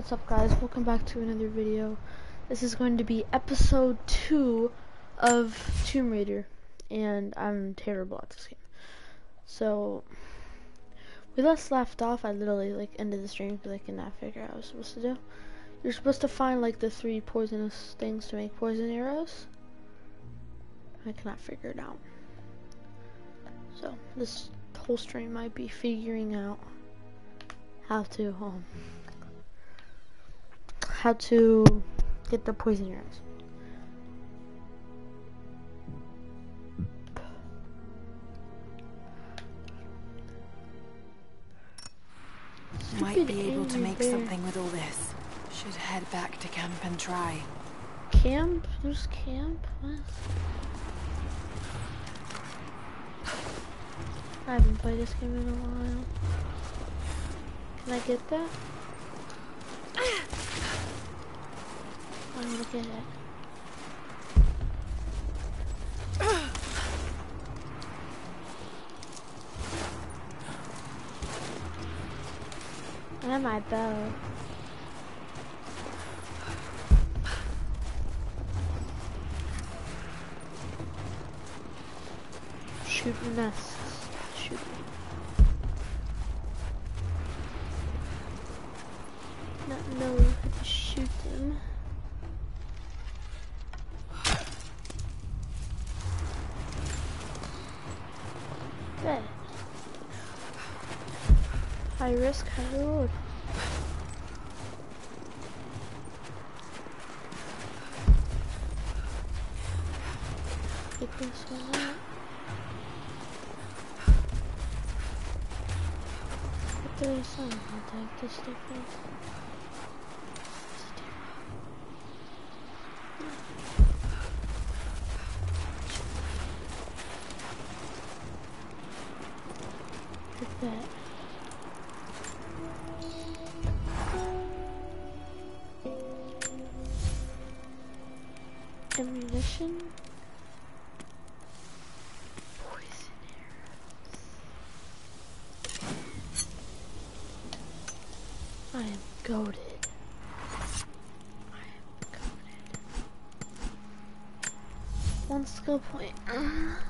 What's up guys, welcome back to another video. This is going to be episode 2 of Tomb Raider, and I'm terrible at this game. So, we last left off, I literally like ended the stream because I cannot figure out what I was supposed to do. You're supposed to find like the three poisonous things to make poison arrows. I cannot figure it out. So, this whole stream might be figuring out how to, um, how to get the poison arrows. Might be able to make bear. something with all this. Should head back to camp and try. Camp? There's camp? What? I haven't played this game in a while. Can I get that? I want to get it. And my bow. Shoot nests. Shoot. Not know how to shoot them. There. High risk, high reward. Get this one out. But there is some contact this difference. Skill point. Uh,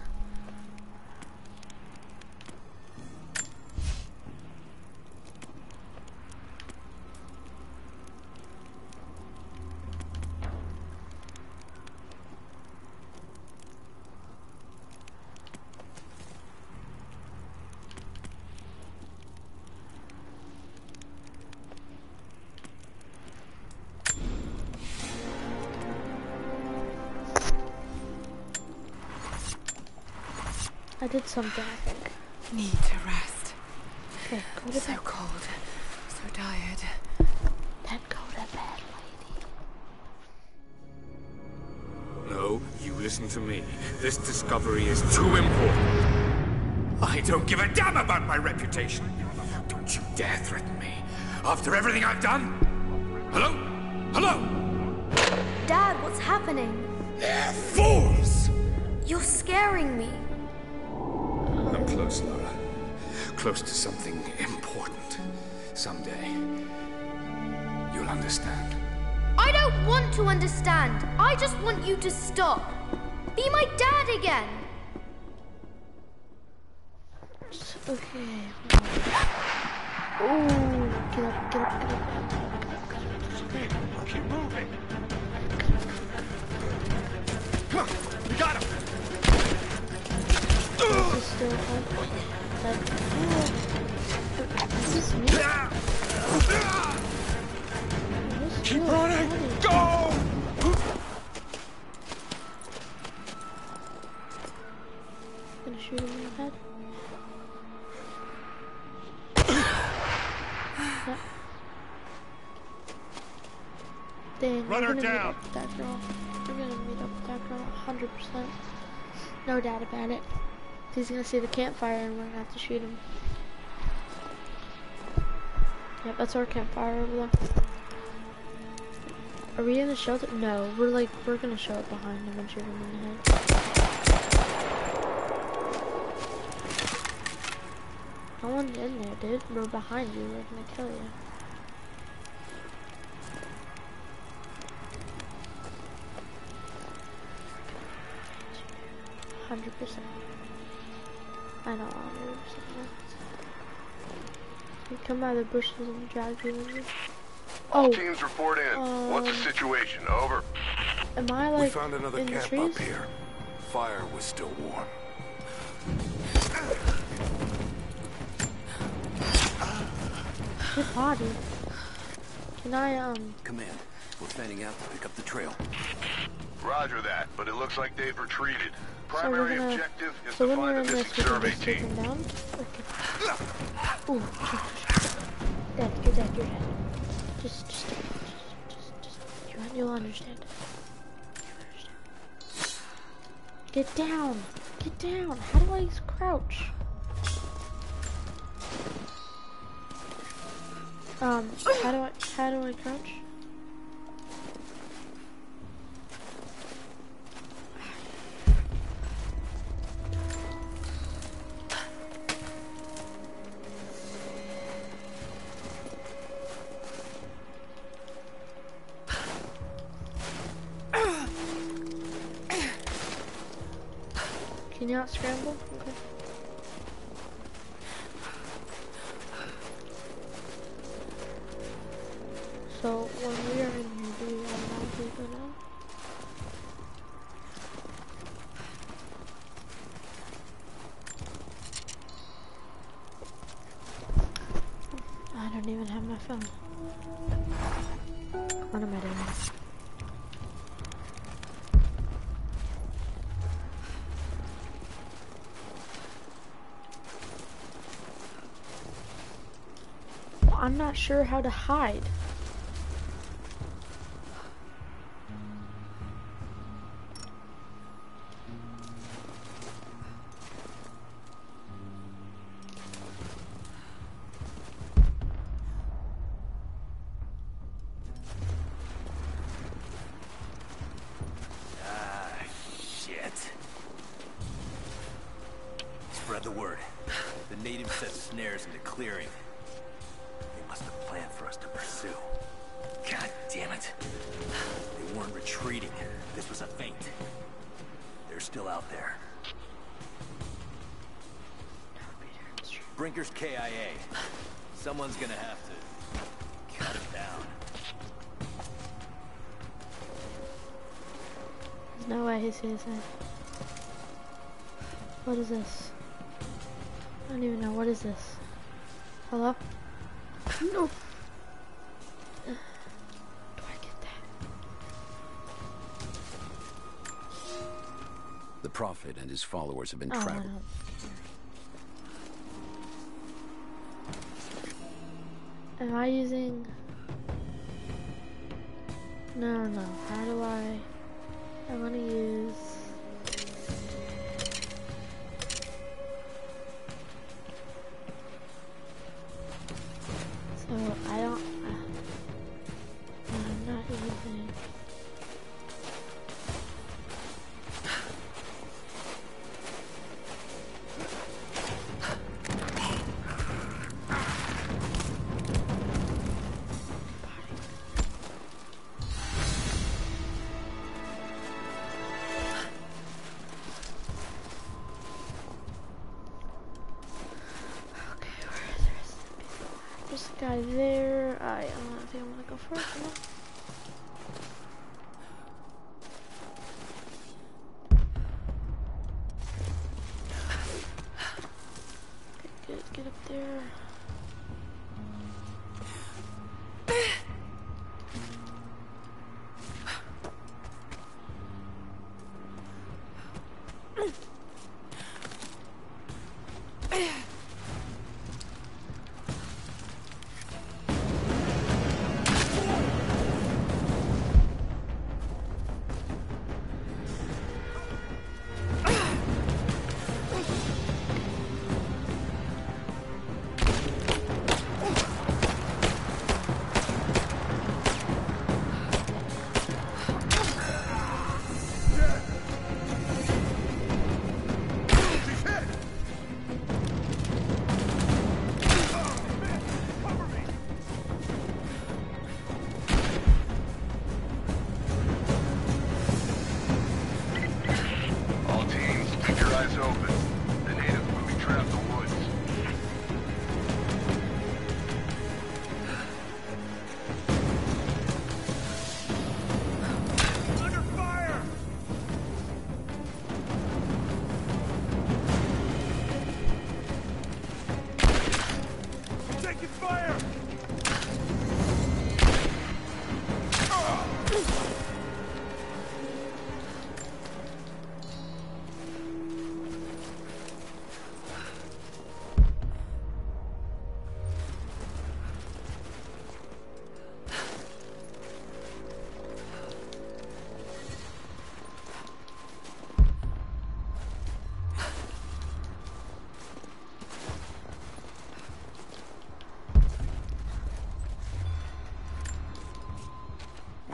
did something, I think. Need to rest. Okay, go to So bed. cold. So tired. Then go to bed, lady. No, you listen to me. This discovery is too important. I don't give a damn about my reputation. Don't you dare threaten me. After everything I've done? Hello? Hello? Dad, what's happening? They're fools! You're scaring me. Close to something important. Someday, you'll understand. I don't want to understand. I just want you to stop. Be my dad again. Okay. Oh, get up, get up, get up. Keep moving. Come on, we got him. This is still hard. Like, oh. Is this me? This Keep running. funny. Go! Gonna shoot him in the head. Run her down. that girl. We're gonna meet up with that girl, 100%. No doubt about it. He's gonna see the campfire and we're gonna have to shoot him. Yep, that's our campfire over there. Are we in the shelter? No, we're like, we're gonna show up behind him and shoot him in the head. No one's in there, dude. We're behind you, we're gonna kill you. Hundred percent. I don't know hundred percent. You come out of the bushes and drag you in. All Oh, teams report in. What's the um, situation? Over. am I like we found another in the camp trees? up here. Fire was still warm. Good body. Can I um? Command, we're fanning out to pick up the trail. Roger that, but it looks like they've retreated. So Primary gonna. objective is So to find in the missing survey team. down. Okay. Ooh, dead. You're dead. You're dead. Just, just, just, just, just. You, you'll understand. You'll understand. Get down. Get down. How do I crouch? Um, how do I, how do I crouch? Can you not scramble? Okay. So when we are in here, do we automatically go down? I don't even have my phone. What am I doing? Well, I'm not sure how to hide. The Prophet and his followers have been Oh, trapped. Am I using? No, no. How do I? I want to use. So I don't.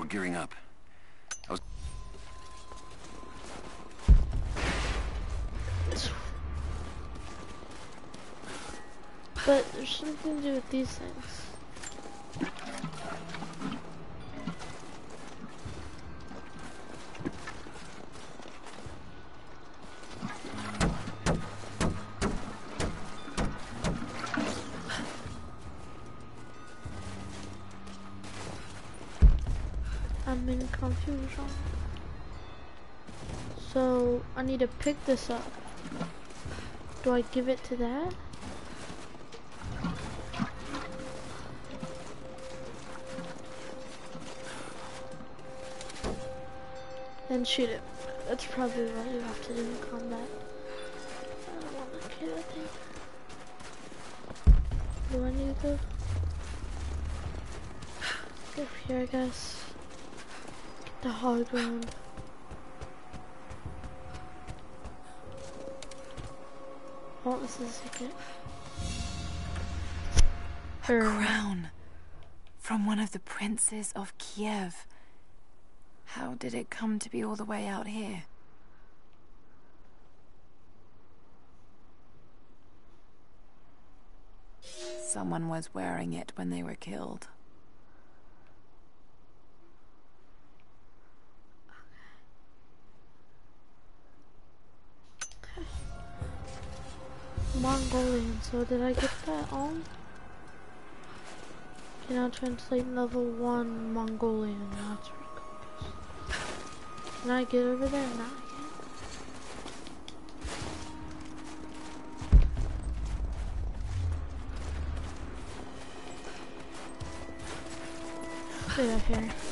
Gearing up. I was But there's something to do with these things. So I need to pick this up. Do I give it to that? Then shoot it. That's probably what you have to do in combat. I don't want to kill thing. Do I need to go here, I guess? The high ground. Oh, this is a secret. Er, Crown. From one of the princes of Kiev. How did it come to be all the way out here? Someone was wearing it when they were killed. Mongolian, so did I get that on? Can I translate level 1 Mongolian? That's. Can I get over there? Not yet. Get up here.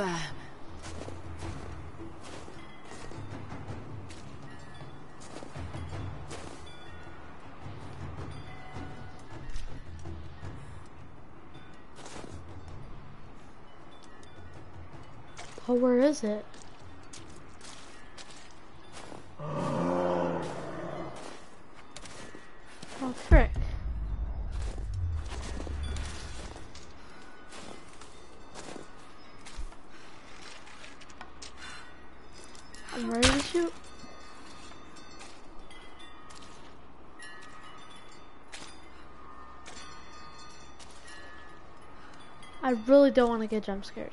It's. Oh, where is it? Really don't want to get jump scared.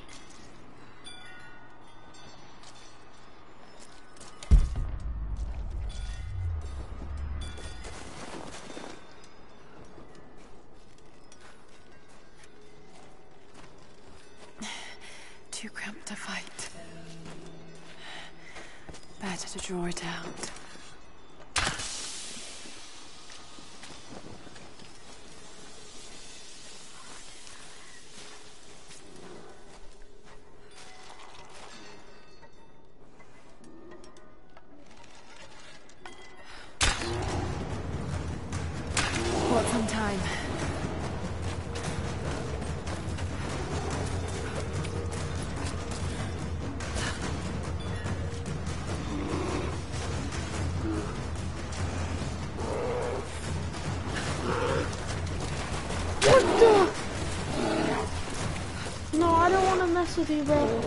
Mess with you, bro.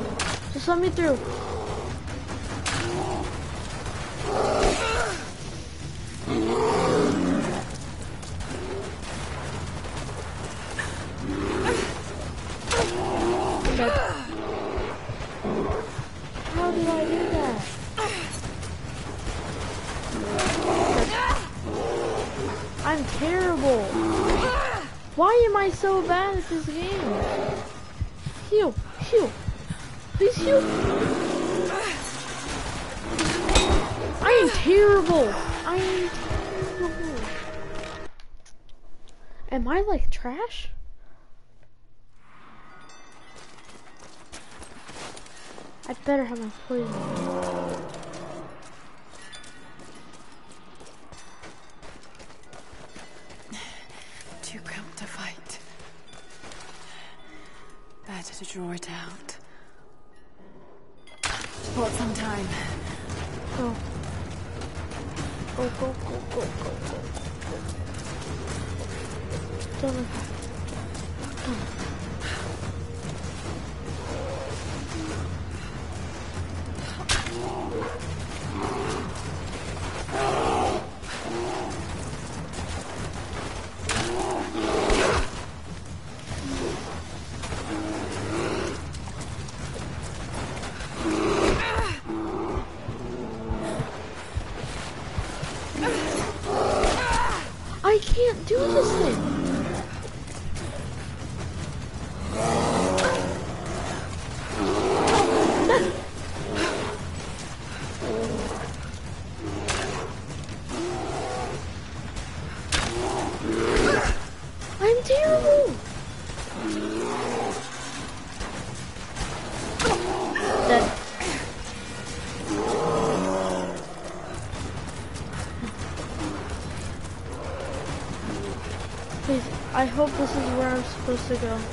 Just let me through. Trash? I better have my poison. Too cramped to fight. Better to draw it I hope this is where I'm supposed to go.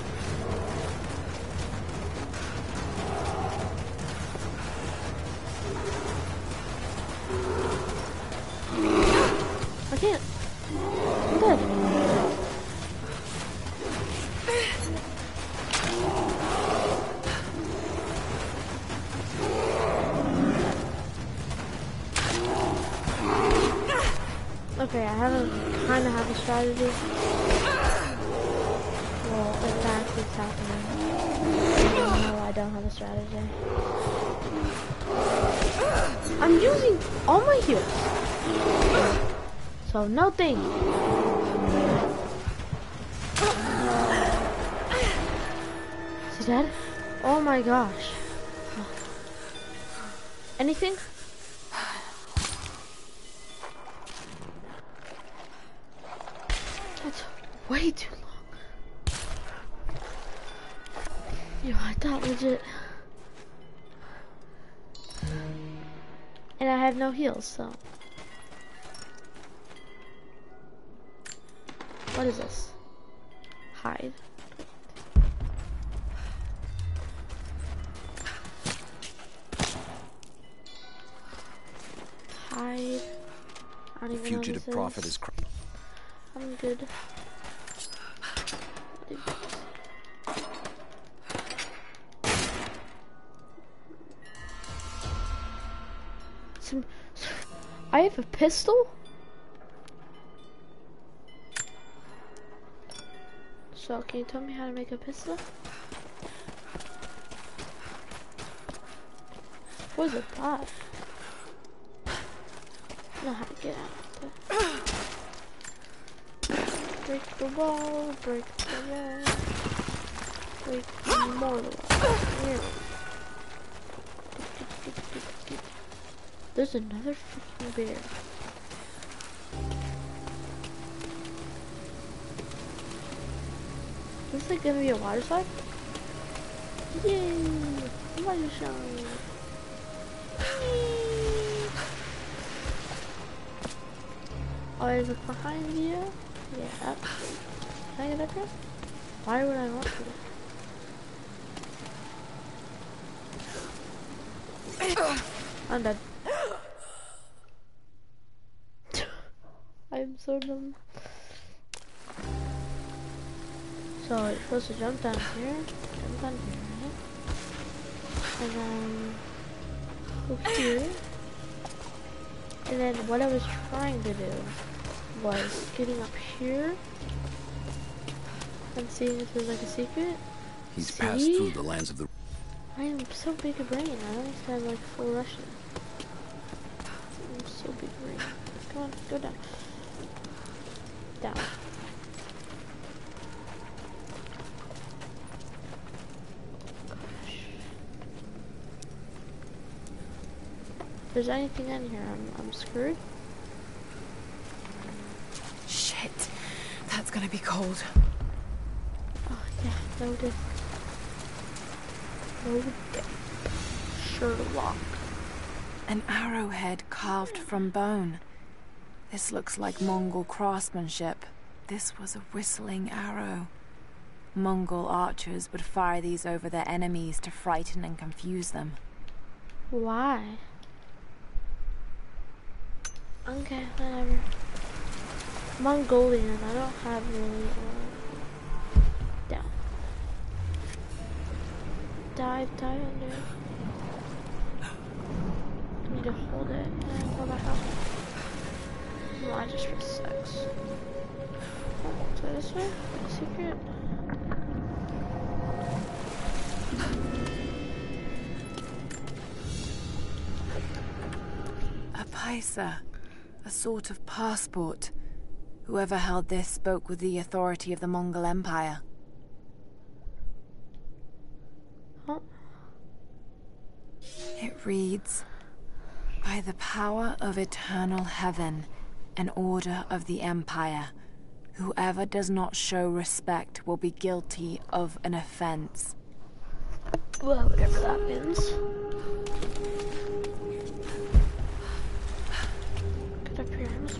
So no thing. Is so. What is this? Hide. Hide. I don't even know Fugitive prophet is. is. I'm good. Pistol? So, can you tell me how to make a pistol? What is it that? know how to get out of. Break the wall, break the wall. Break more the wall. Here. There's another freaking bear. Like gonna be a water slide? Yay! Water slide. Always look behind you. Yeah, up. Can I get up here? Why would I want to? I'm dead. I'm so dumb. So you're supposed to jump down here, jump down here, right? And then go here. And then what I was trying to do was getting up here and seeing if there's like a secret. He's See? passed through the lands of the... I am so big a brain. I understand like full Russian. I'm so big brain. Come on, go. Down. Gosh. If there's anything in here, I'm, I'm screwed. Shit. That's gonna be cold. Oh, yeah, no dip. No dip. Sherlock. An arrowhead carved from bone. This looks like Mongol craftsmanship. This was a whistling arrow. Mongol archers would fire these over their enemies to frighten and confuse them. Why? Okay, whatever. Mongolian, I don't have really, uh, down. Dive, dive under. I need to hold it and hold my. No, I just for sex. Oh, so this way? Secret? A paiza, a sort of passport. Whoever held this spoke with the authority of the Mongol Empire. Oh, It reads By the power of eternal heaven and order of the Empire, whoever does not show respect will be guilty of an offense. well, whatever that means.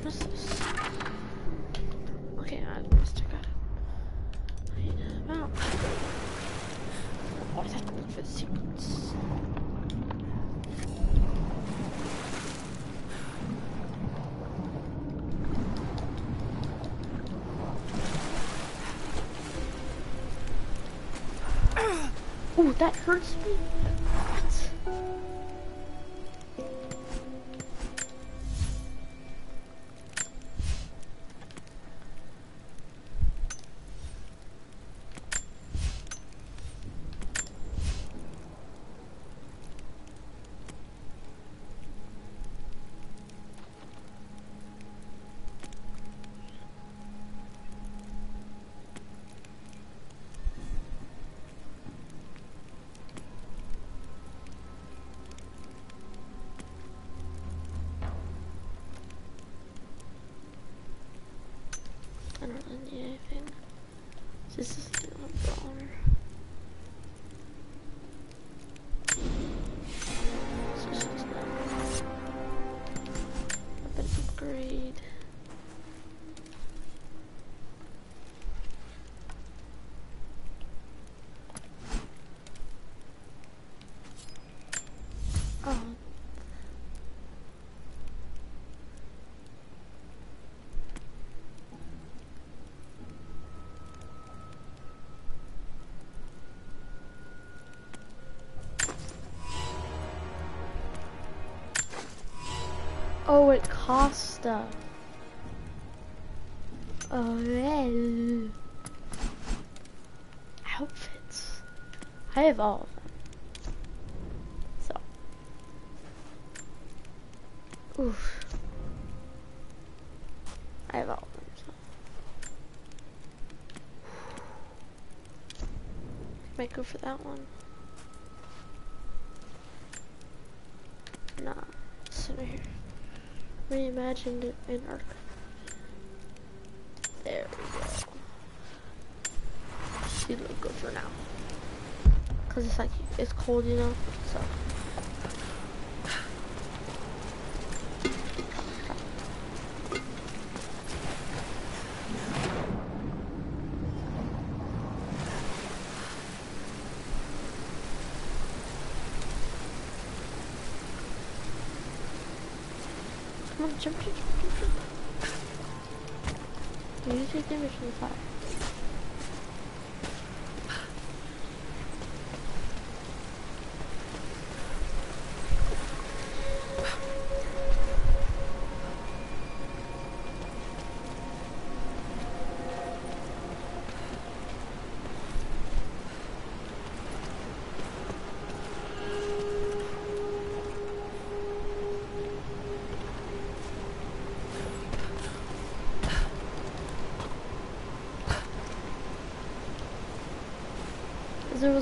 This. Okay, I have got it. I need a map. Oh, I have for secrets. Ooh, that hurts me. I don't really anything. This is Oh, it costs stuff. Oh, well. Outfits. I have all of them. So. Oof. I have all of them, so. Might go for that one. Nah. this one right here. Reimagined in Ark. There we go. She look good for now. Cause it's like it's cold, you know. So.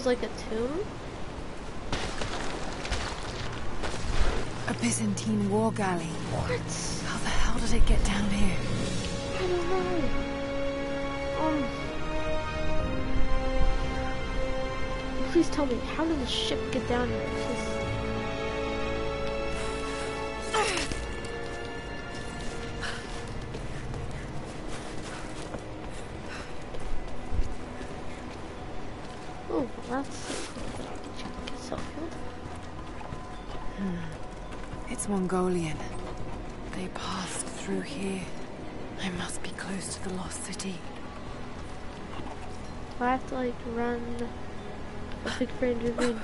Was like a tomb. A Byzantine war galley. What? How the hell did it get down here? I don't know. Um. Please tell me, how did the ship get down here? It's run a big range ravine.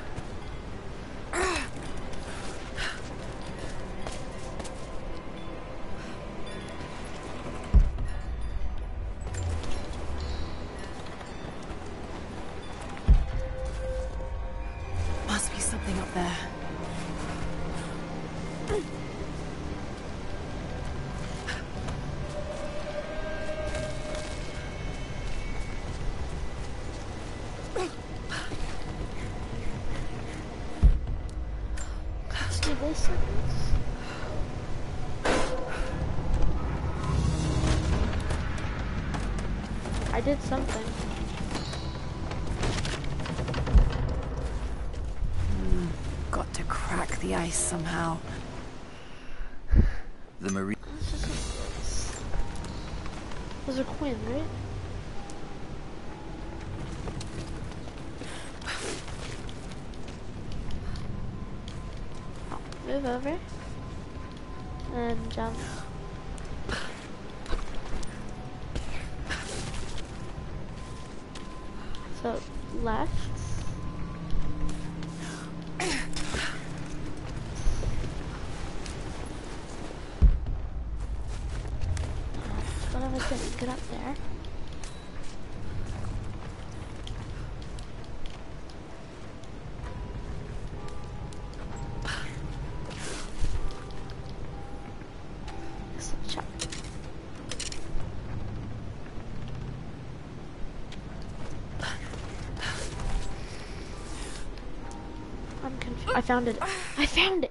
Did something. Got to crack the ice somehow. The Marine. Let's just look at this. Those are Quinn, right? Move over. And jump. Left. I found it. I found it.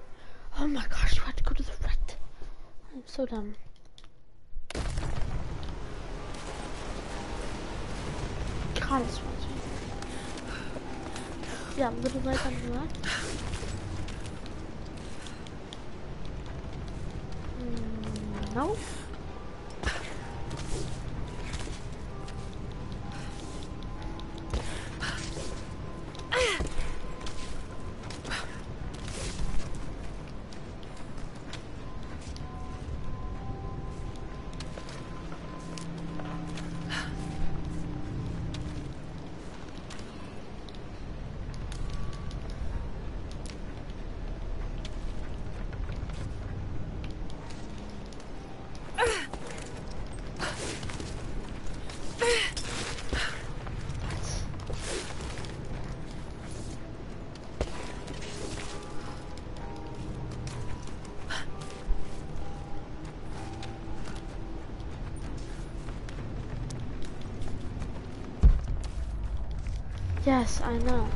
Yes, I know.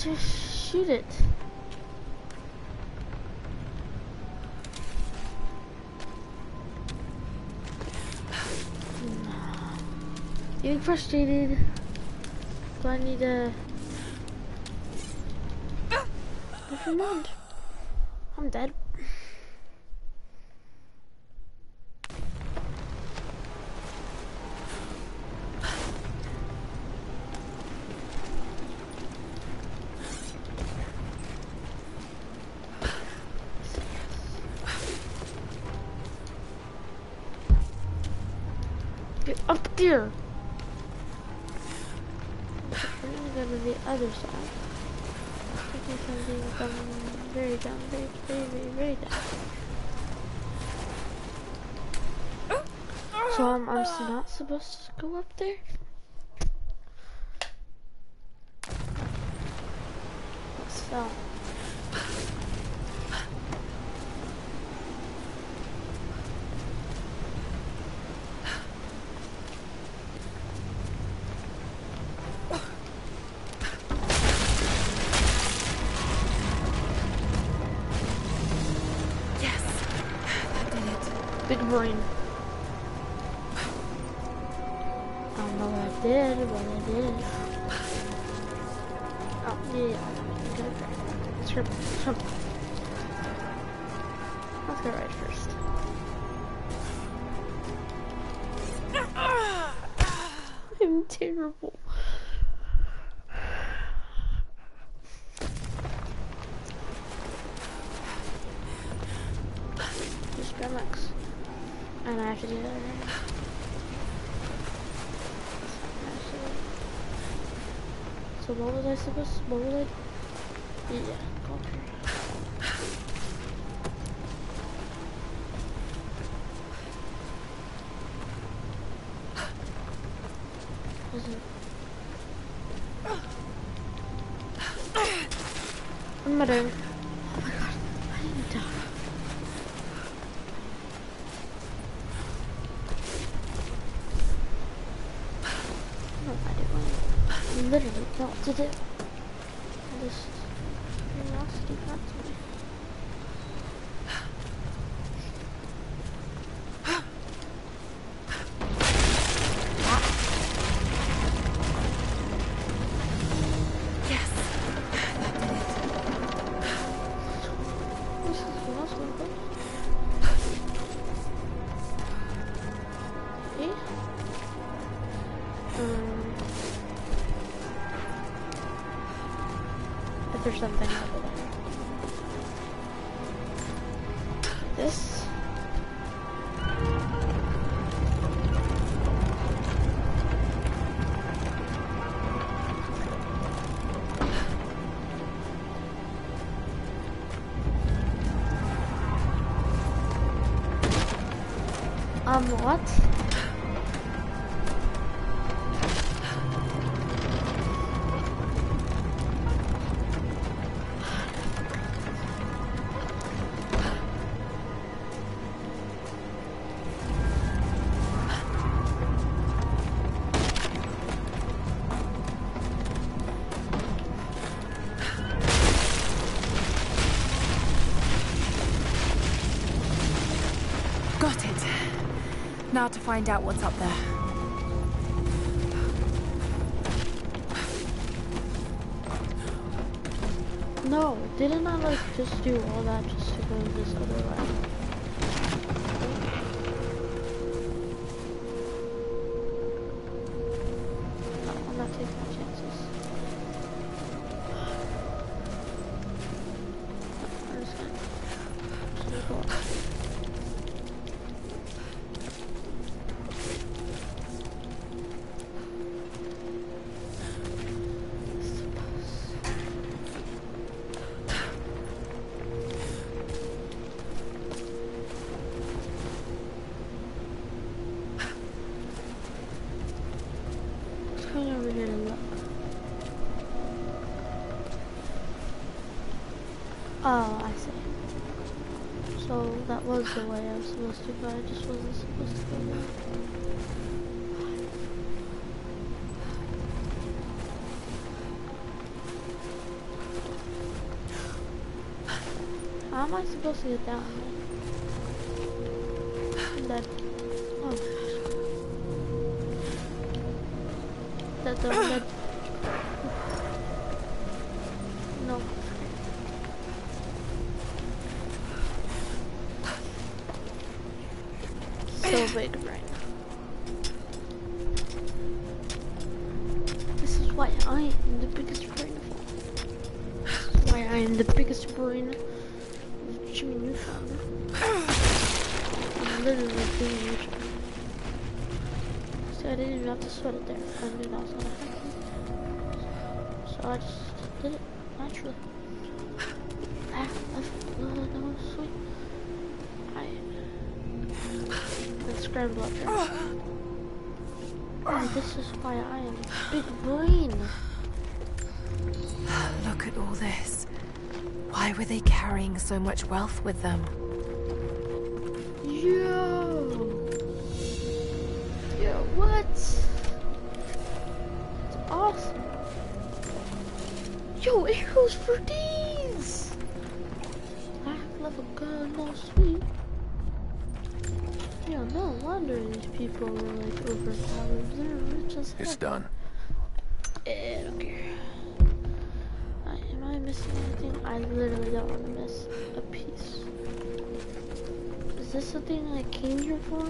Just shoot it. Getting frustrated. Do I need to... Get up there! We're gonna go to the other side. Taking something very very, very, very, very. So um, I'm, I'm not supposed to go up there? Brain. I don't know what I did, what I did. Oh, yeah, okay. Let's go, go. Let's go right first. I'm terrible. Just grab Max. And I have to do that right now. So what was I supposed what was I Yeah, go Um, To find out what's up there. No, didn't I like just do all that just was the way I was supposed to, go, I just wasn't supposed to go there. How am I supposed to get down? So I just did it naturally. Ah, left, no, no, sweet. I and scramble up. Oh, this is why I am a big brain. Look at all this. Why were they carrying so much wealth with them? Yo! Arrows for days! I love a gun, no sweet. Yeah, no wonder these people were like overpowered. They're rich as heck. It's done. Eh, I don't care. I, am I missing anything? I literally don't want to miss a piece. Is this the thing I came here for?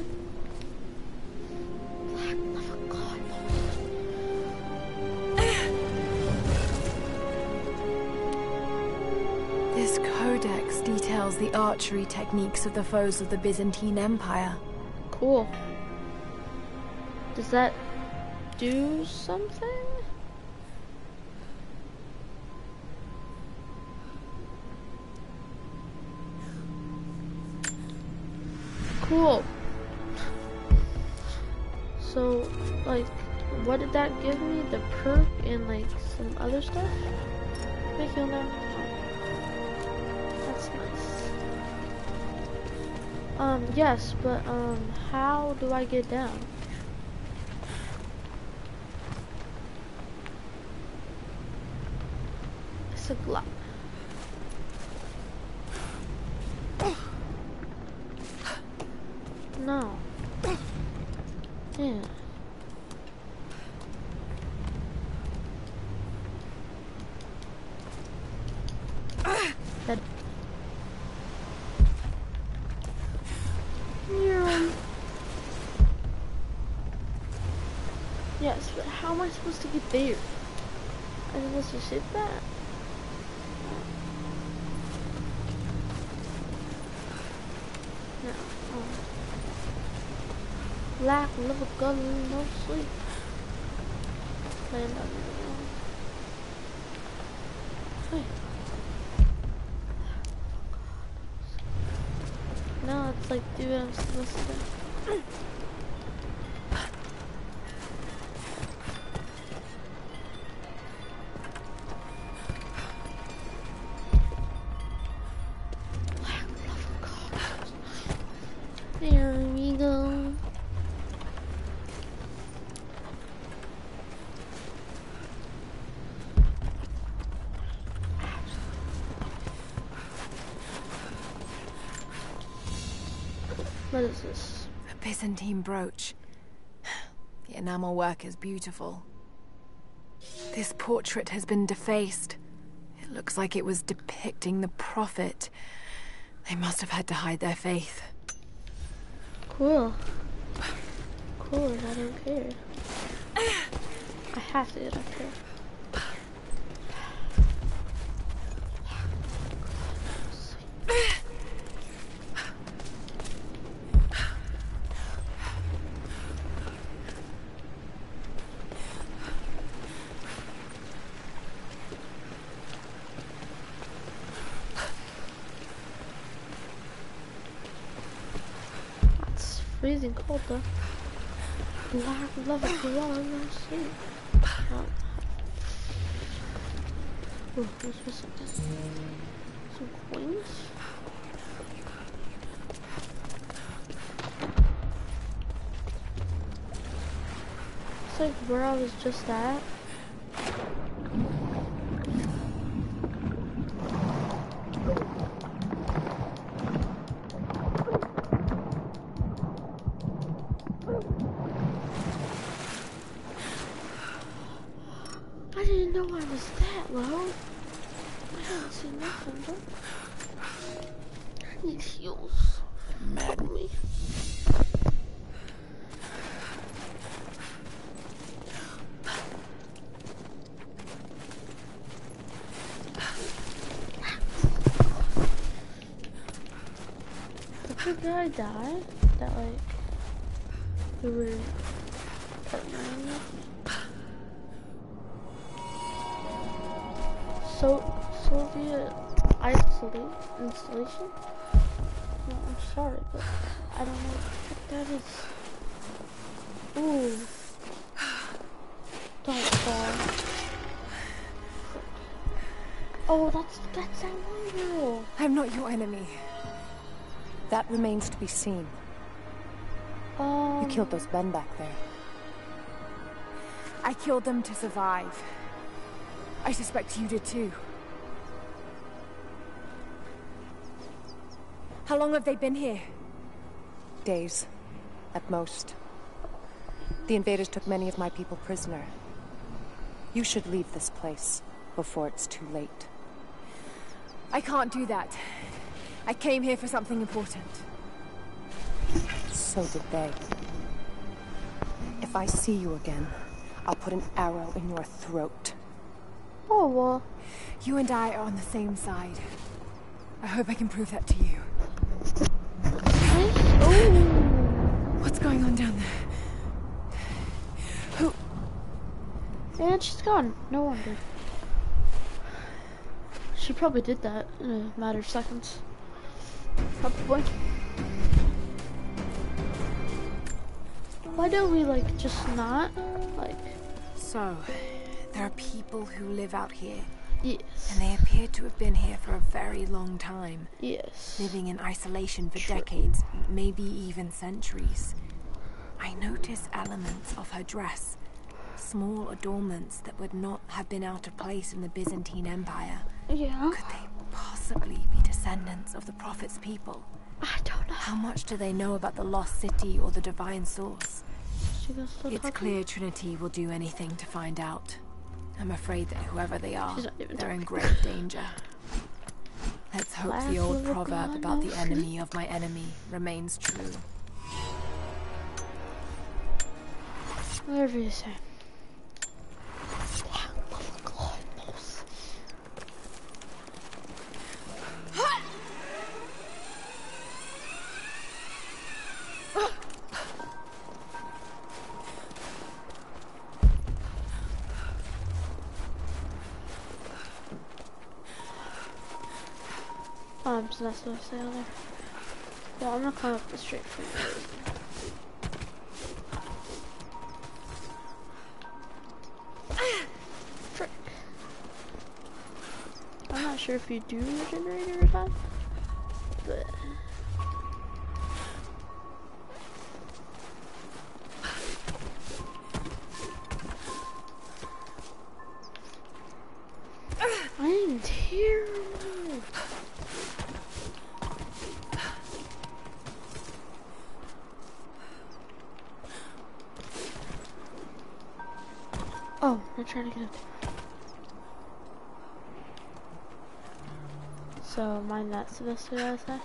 Archery techniques of the foes of the Byzantine Empire. Cool. Does that do something? Cool. So, like, what did that give me? The perk and, like, some other stuff? Um, yes, but, um, how do I get down? It's a Glock. No. Yeah. Dead. Yeah. Yes, but how am I supposed to get there? Am I supposed to ship that? No. Oh. Black level gun, no sleep. On the ground. Hey. Oh, no, it's like, dude, I'm supposed to. Is this? A Byzantine brooch. The enamel work is beautiful. This portrait has been defaced. It looks like it was depicting the Prophet. They must have had to hide their faith. Cool. Cool, I don't care. I have to get up here. It's cold though. Black koala no sleep. Um, Ooh, what's missing? Some coins? It's like where I was just at. So Soviet isolate installation? No, I'm sorry, but I don't know what that is. Ooh. Don't fall. Oh, that's that's that. I'm not your enemy. That remains to be seen. Um, You killed those men back there. I killed them to survive. I suspect you did too. How long have they been here? Days, at most. The invaders took many of my people prisoner. You should leave this place before it's too late. I can't do that. I came here for something important. So did they. If I see you again, I'll put an arrow in your throat. Oh well. You and I are on the same side. I hope I can prove that to you. Oh. What's going on down there? Who? And she's gone. No wonder. She probably did that in a matter of seconds. Probably. Why don't we like just not like So, there are people who live out here, yes and they appear to have been here for a very long time, yes living in isolation for True. decades, maybe even centuries. I notice elements of her dress, small adornments that would not have been out of place in the Byzantine Empire. yeah Could they possibly be descendants of the Prophet's people? I don't know How much do they know about the lost city or the divine source? she It's clear Trinity will do anything to find out. I'm afraid that whoever they are, She's not even they're in grave danger. Let's hope the old proverb about the enemy of my enemy remains true. whatever you say Um, so that's what I say on there. Yeah, I'm not coming up the straight from there. Frick. I'm not sure if you do regenerate every time, but I'm terrible. Oh, I'm trying to get up. So, mind that semester, I say?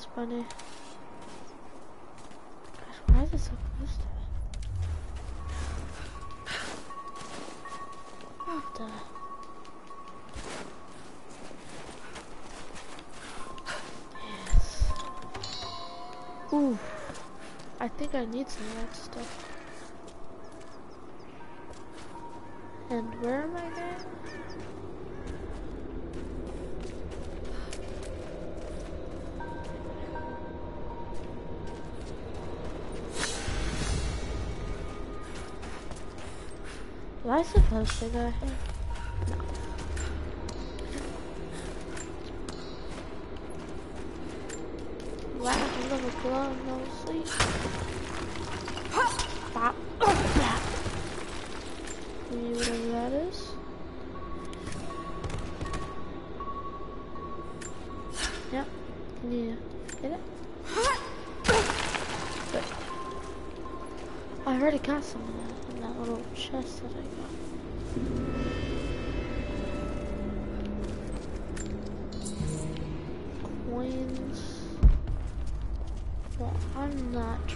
This bunny. Gosh, why is it so close to me? What the? Yes. Ooh. I think I need some of that stuff. Supposed to go? No. Wow, a little glow, no sleep.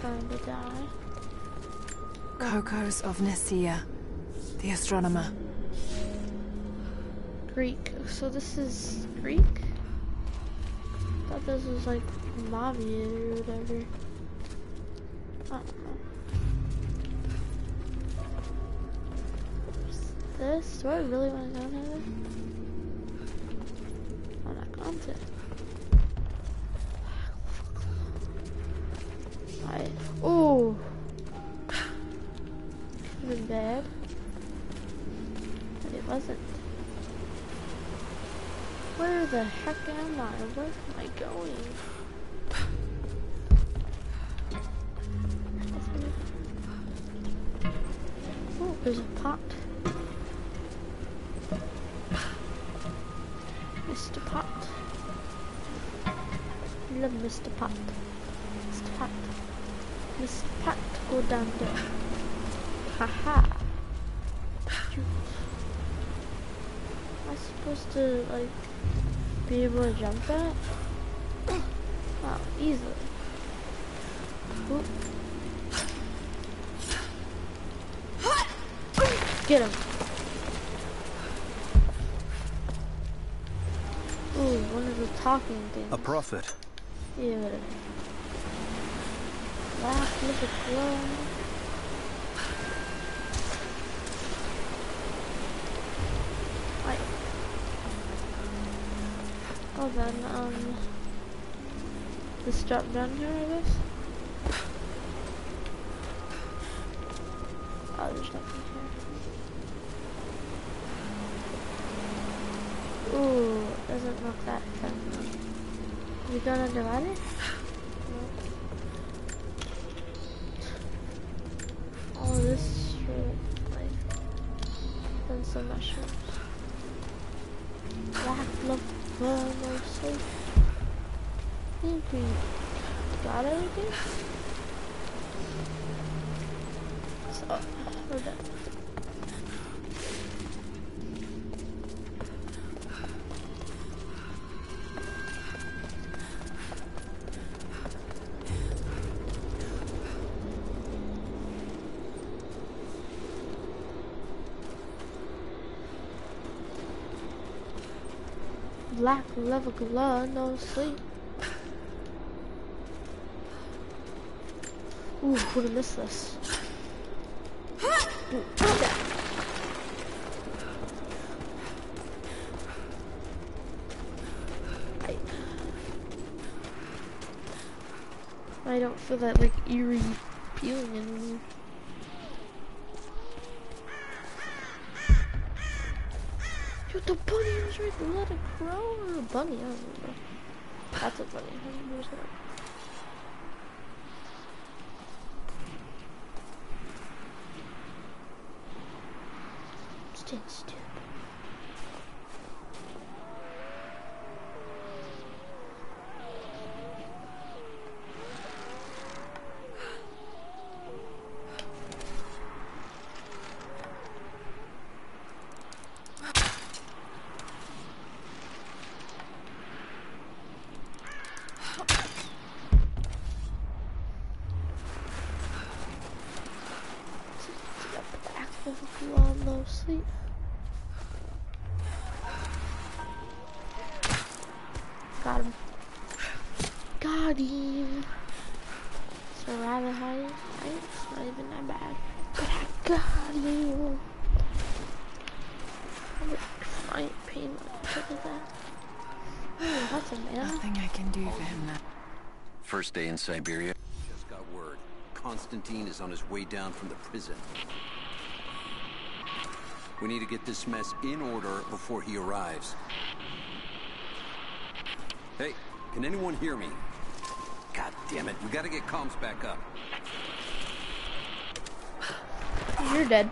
Trying to die. Kokos of Nicaea, the astronomer. Greek. So this is Greek? I thought this was like Mavia or whatever. I don't know. What's this? Do I really want the heck am I? Where am I going? Oh, there's a pot. Mr. Pot. Love Mr. Pot. Mr. Pot. Mr. Pot, go down there. Haha. Am I supposed to, like, be able to jump that? Wow, easily. Oop. Get him. Ooh, one of the talking things. A prophet. Yeah, whatever. Laugh, look at glow. Right. Then, um, this drop down here, I guess. Oh, there's nothing here. Ooh, doesn't look that fun. We going underwater? No. Got everything. So, we're. Black lava glow, no sleep. Ooh, would have missed this. Ooh. I, I don't feel that like eerie feeling anymore. Dude, the bunny was right there. Let it crow or a bunny? I don't know. That's a bunny. Where's First day in Siberia. Just got word. Constantine is on his way down from the prison. We need to get this mess in order before he arrives. Hey, can anyone hear me? God damn it, we gotta get comms back up. You're dead.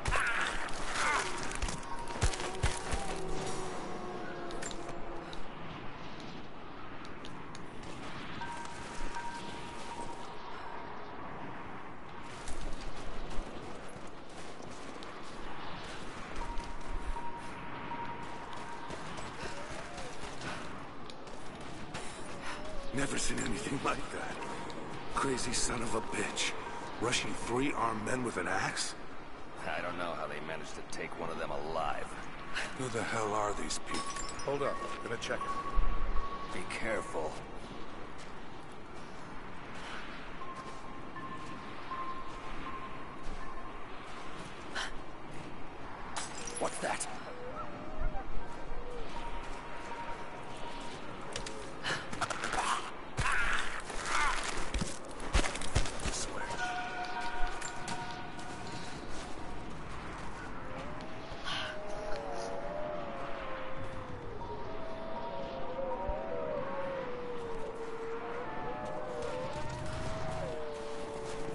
Men with an axe? I don't know how they managed to take one of them alive. Who the hell are these people? Hold up, gonna check it. Be careful.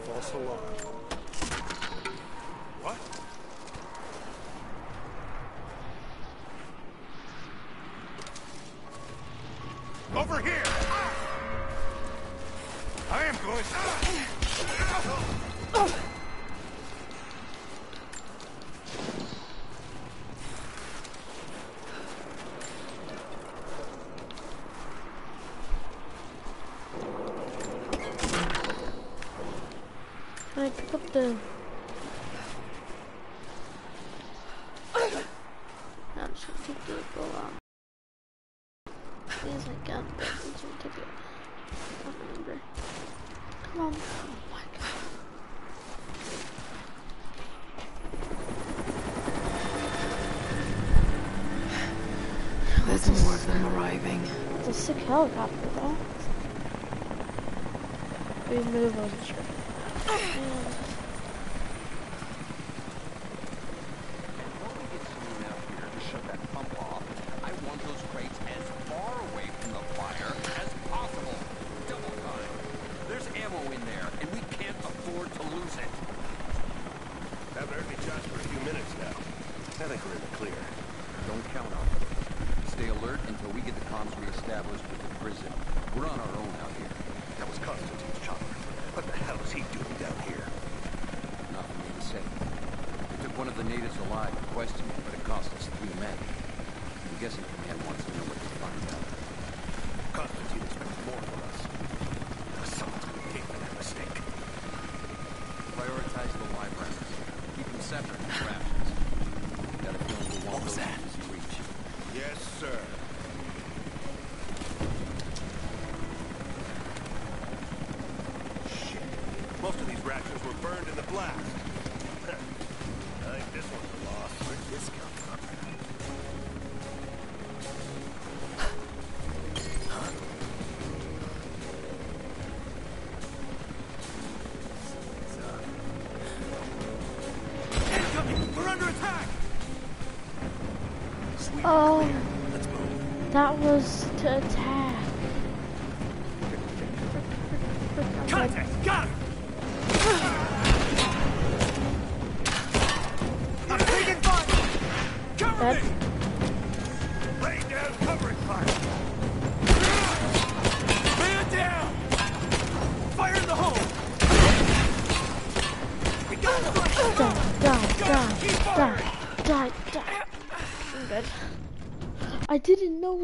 False alarm. What? Over here! I am going. Can I pick up the... I'm just gonna take the go on. Please, I can, but it's gonna take it. I don't remember. Come on. Oh my god. There's more of them arriving. It's a sick helicopter, though. I that was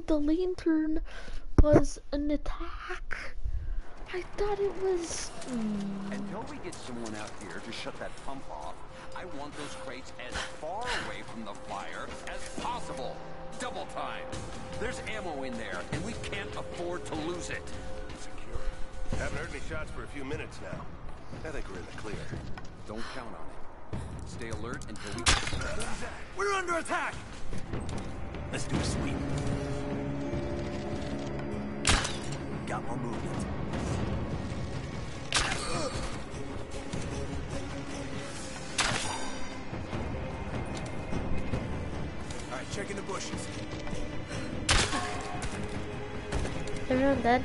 the lantern was an attack. I thought it was. Mm. Until we get someone out here to shut that pump off, I want those crates as far away from the fire as possible. Double time. There's ammo in there, and we can't afford to lose it. Secure. Haven't heard any shots for a few minutes now. I think we're in the clear. Don't count on it. Stay alert until we We're under attack! Let's do a sweep. Got more movement. Checking the bushes. Everyone dead?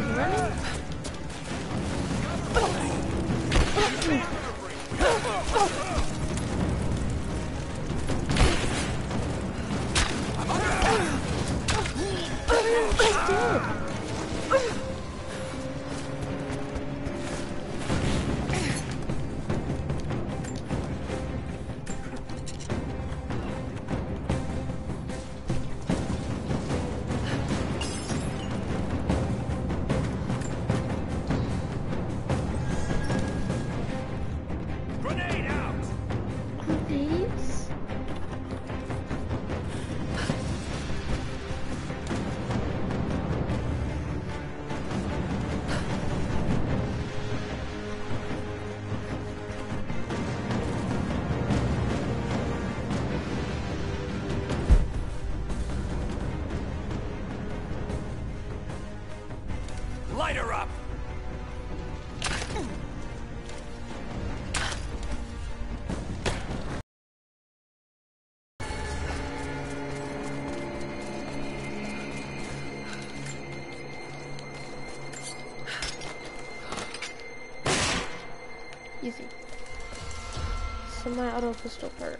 Running? Semi-auto pistol part.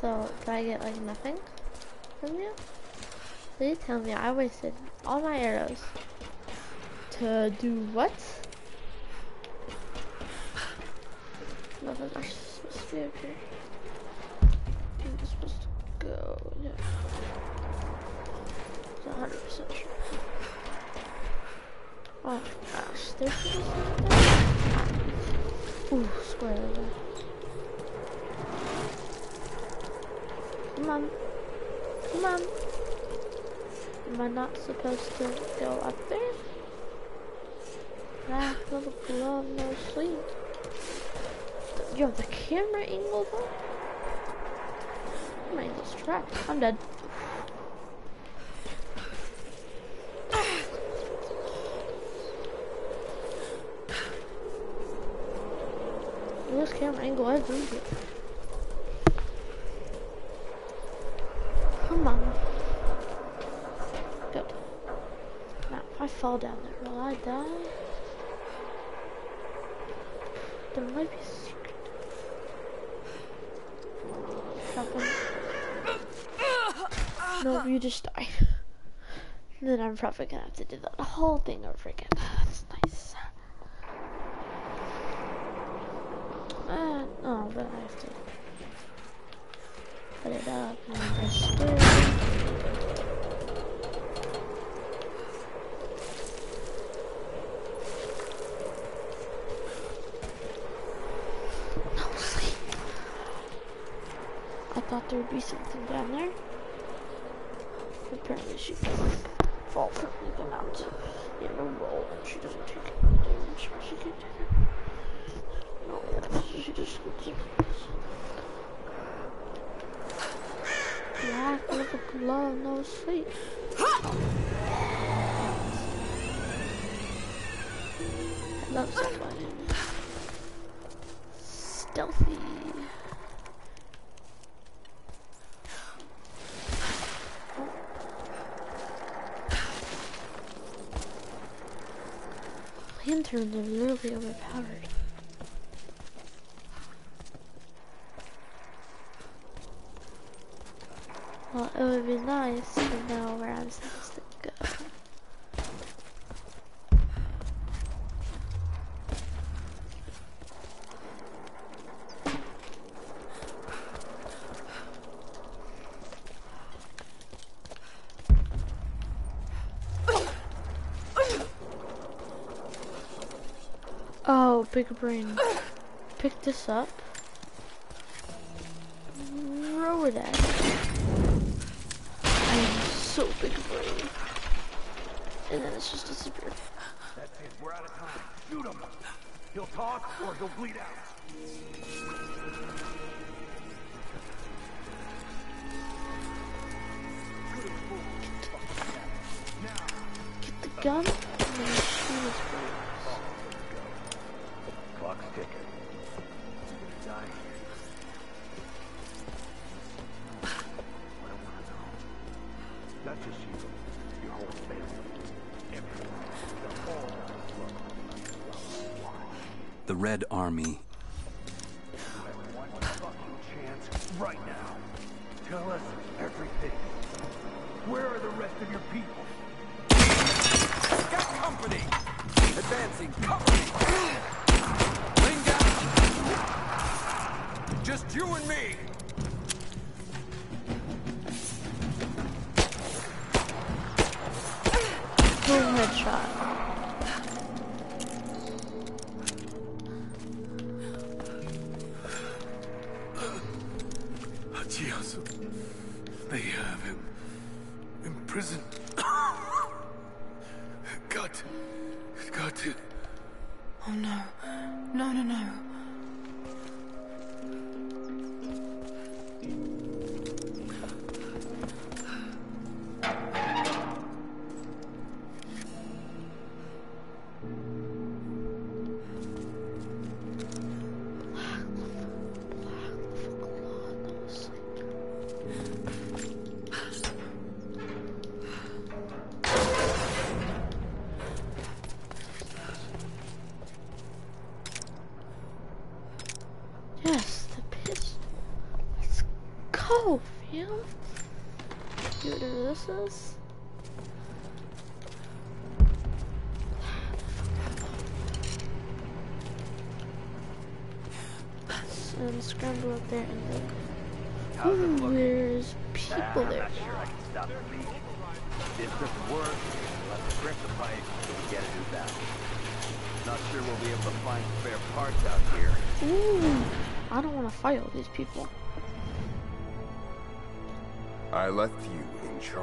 So, do I get like nothing from you? Please tell me I wasted all my arrows. To do what? Nothing else is supposed to be up here. I'm just supposed to go, yeah. It's 100% sure. Oh my gosh, there's something there? Ooh, square there. Come on. Come on. Am I not supposed to go up there? Ah, little glove, no sleep. Yo, the camera angle though? My angle's trapped. I'm dead. This camera angle, I lose it. Come on. Good. Now, if I fall down there, will I die? There might be a secret. Happen. No, you just die. Then I'm probably gonna have to do the whole thing over again. That's nice. Uh, but I have to put it up. No sleep. I thought there would be something down there. Apparently she fall from the out in a and she doesn't take any damage. She can do that. No, she just Black with a glow, no sleep. I love that one. Lanterns are really overpowered. Well, it would be nice to know where I'm supposed to go. Oh, big brain. Pick this up. Rope. before that, I am so big brain. And then it's just disappeared. That's it. We're out of time. Shoot him. He'll talk or he'll bleed out. Get the gun Red Army.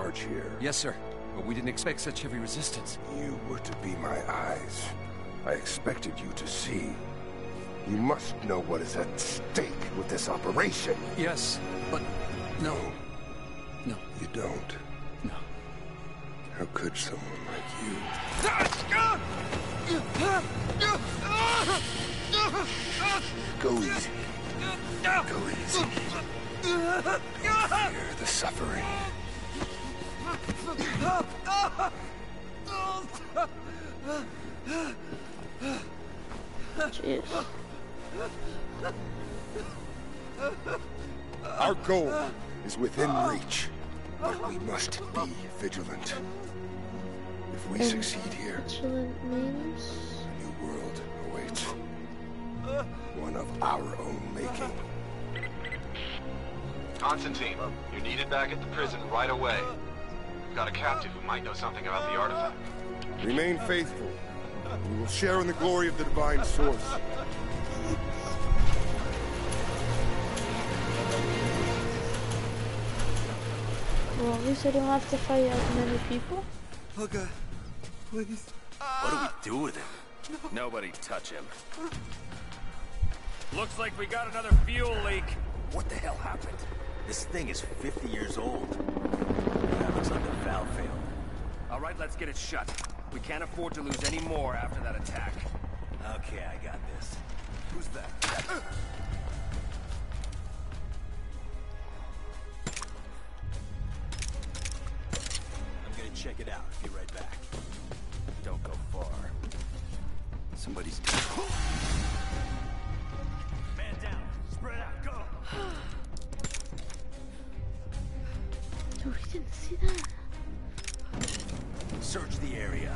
Charge here. Yes, sir. But we didn't expect such heavy resistance. You were to be my eyes. I expected you to see. You must know what is at stake with this operation. Yes, but no. No. You don't. No. How could someone like you? Go easy. Go easy. Fear the suffering. Jeez. Our goal is within reach, but we must be vigilant. If we And- succeed here, Vigilant means? a new world awaits. One of our own making. Constantine, you're needed back at the prison right away. We've got a captive who might know something about the artifact. Remain faithful. We will share in the glory of the divine source. Well, at least I don't have to fight as many people. Okay. Please. What do we do with him? Nobody touch him. Looks like we got another fuel leak. What the hell happened? This thing is 50 years old. Looks like the valve failed. All right, let's get it shut. We can't afford to lose any more after that attack. Okay, I got this. Who's that? I'm gonna check it out. Be right back. Don't go far. Somebody's Man down. Spread out. Go. Dude, he didn't see that. Search the area.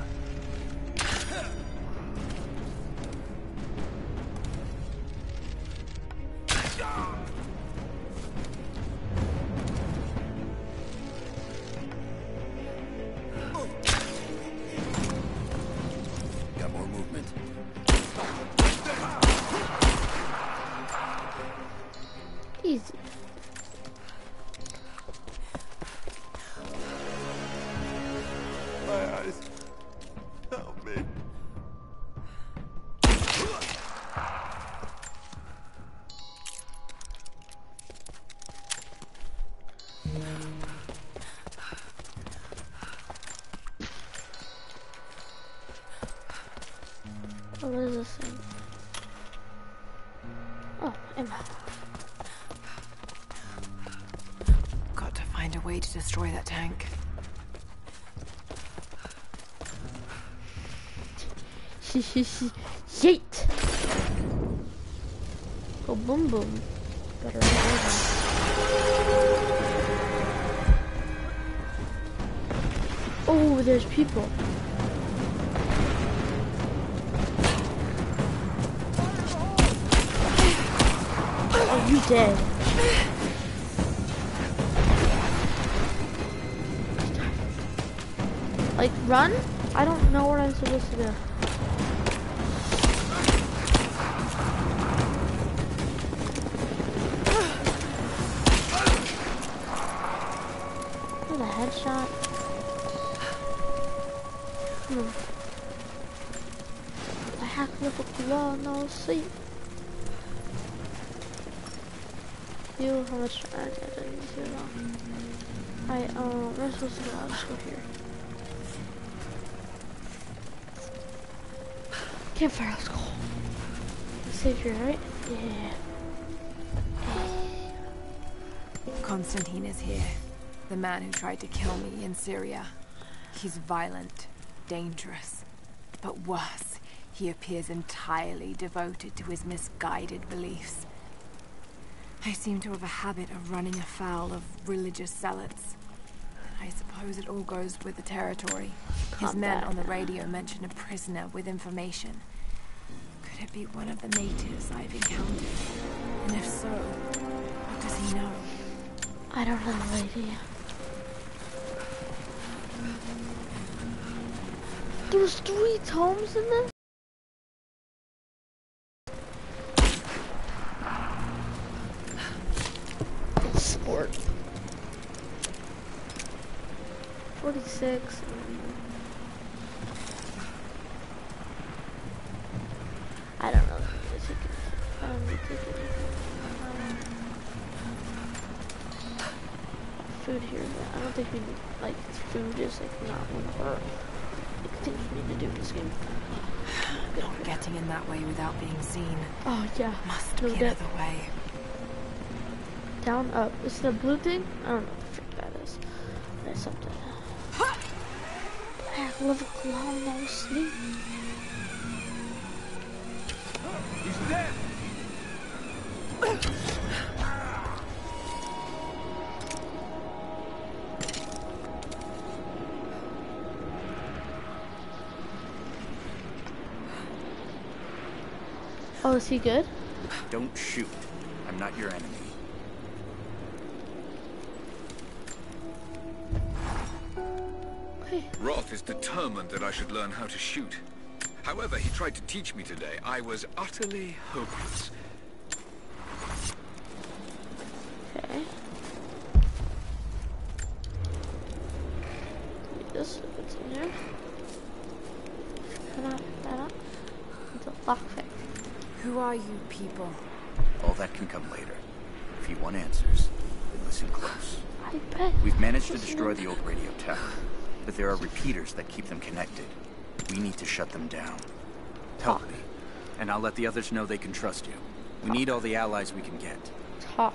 Destroy that tank. Yeet! Go boom boom. Better. Oh, there's people. Oh, you dead. Run? I don't know what I'm supposed to do. What a headshot. Hmm. I hack level claw, no sleep. You, how much I, didn't see all. I, um, am supposed to go? Just here. Campfire, let's go. Safe here, right? Yeah. Constantine is here. The man who tried to kill me in Syria. He's violent, dangerous. But worse, he appears entirely devoted to his misguided beliefs. I seem to have a habit of running afoul of religious zealots. I suppose it all goes with the territory. His men on the radio mentioned a prisoner with information. Could it be one of the natives I've encountered? And if so, what does he know? I don't have an idea. There was three tomes in this? Sport. 46. I don't know. if I'm gonna take it. I don't need to take it. Um, food here, but I don't think we need, like, food is, like, not one of our like, things we need to do in this game. Good. Not getting in that way without being seen. Oh, yeah. Must No be doubt. another way. Down, up. Is it a blue thing? I don't know what the frick that is. That's something. Black level claw, no sleep. Is he good? Don't shoot. I'm not your enemy. Okay. Roth is determined that I should learn how to shoot. However, he tried to teach me today. I was utterly hopeless. Okay. Read this if it's in here. Can I pick that up? It's a lockpick. Who are you people? All that can come later. If you want answers, then listen close. I bet. We've managed to destroy the old radio tower, but there are repeaters that keep them connected. We need to shut them down. Talk. Help me, and I'll let the others know they can trust you. We need all the allies we can get. Talk.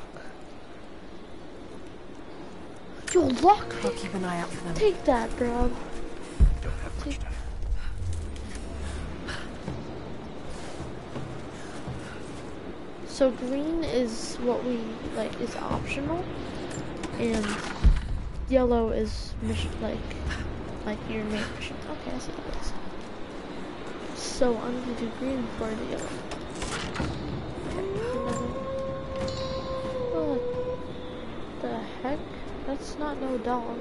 Yo, lock. I'll keep an eye out for them. Take that, bro. Don't have much time. So green is what we like is optional, and yellow is mission like like your main mission. Okay, I see how it is. So I'm gonna do green before do yellow. What the heck? That's not no dog.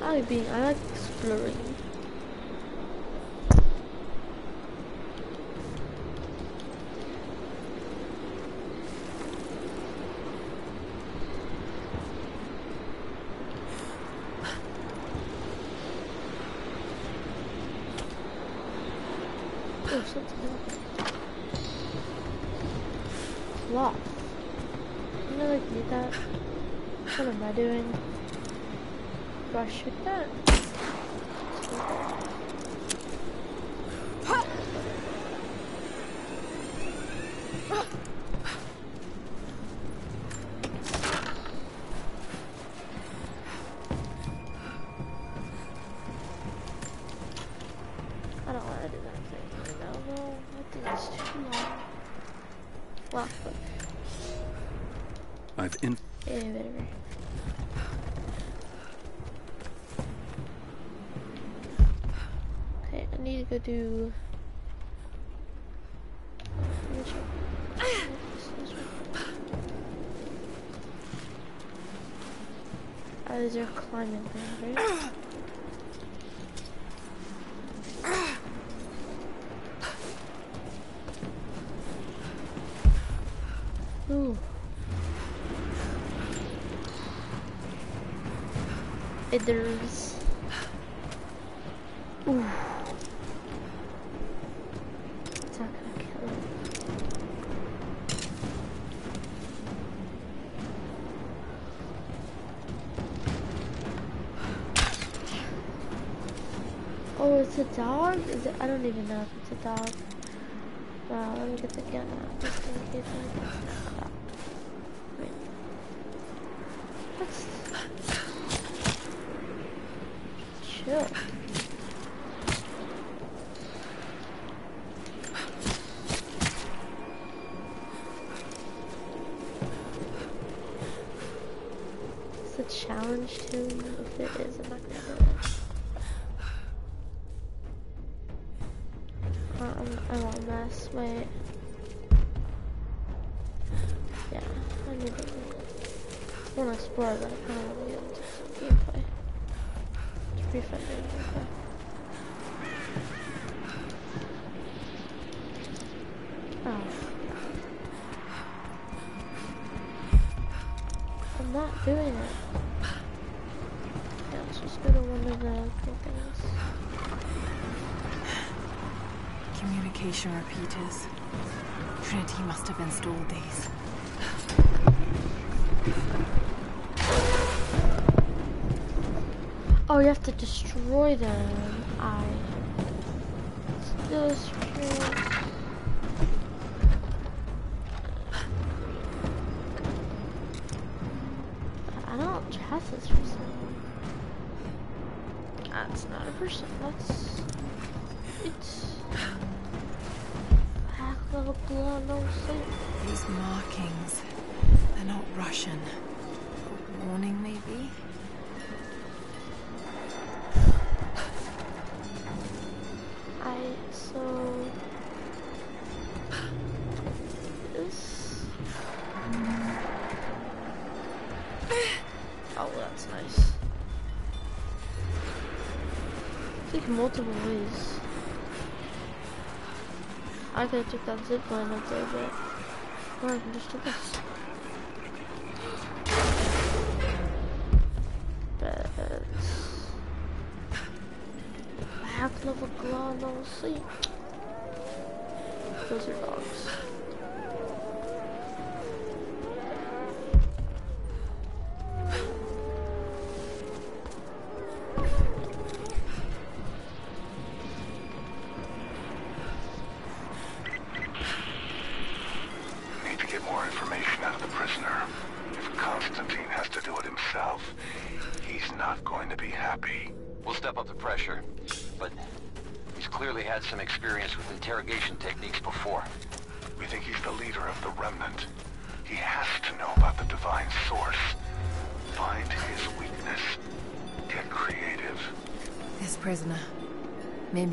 I like being I like exploring. Oh, something. Cloth. Didn't I like need that? What am I doing? Do I shoot that? I don't want to do that thing right now, though. I think it's too long. Well, I've in. yeah, whatever. Okay, I need to go do. Which one? This one. These are climbing things? Ooh. Ooh. It's not gonna kill it. Oh, it's a Is it? I don't even know if it's a dog. Wow, let me get the gun out just in case I get shot. Wait. What's... Chill. It's a challenge to if it is, I'm Some gameplay. It's pretty fun gameplay. Oh. I'm not doing it. Yeah, let's just go to one of the cool. Communication repeaters. Trinity must have installed these. Oh, you have to destroy them. I. Destroy. I have that zip line up there, but or I can just do this. Beds. Half level claw, no sleep. Those are dogs.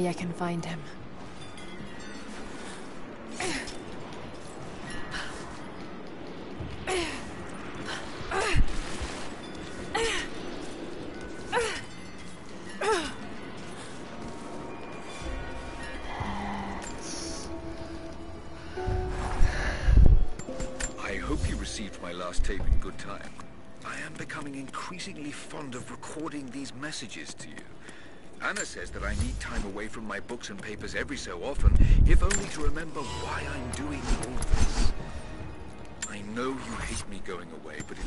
I can find him. I hope you received my last tape in good time. I am becoming increasingly fond of recording these messages to you. Anna says that I need time away from my books and papers every so often, if only to remember why I'm doing all this. I know you hate me going away, but it...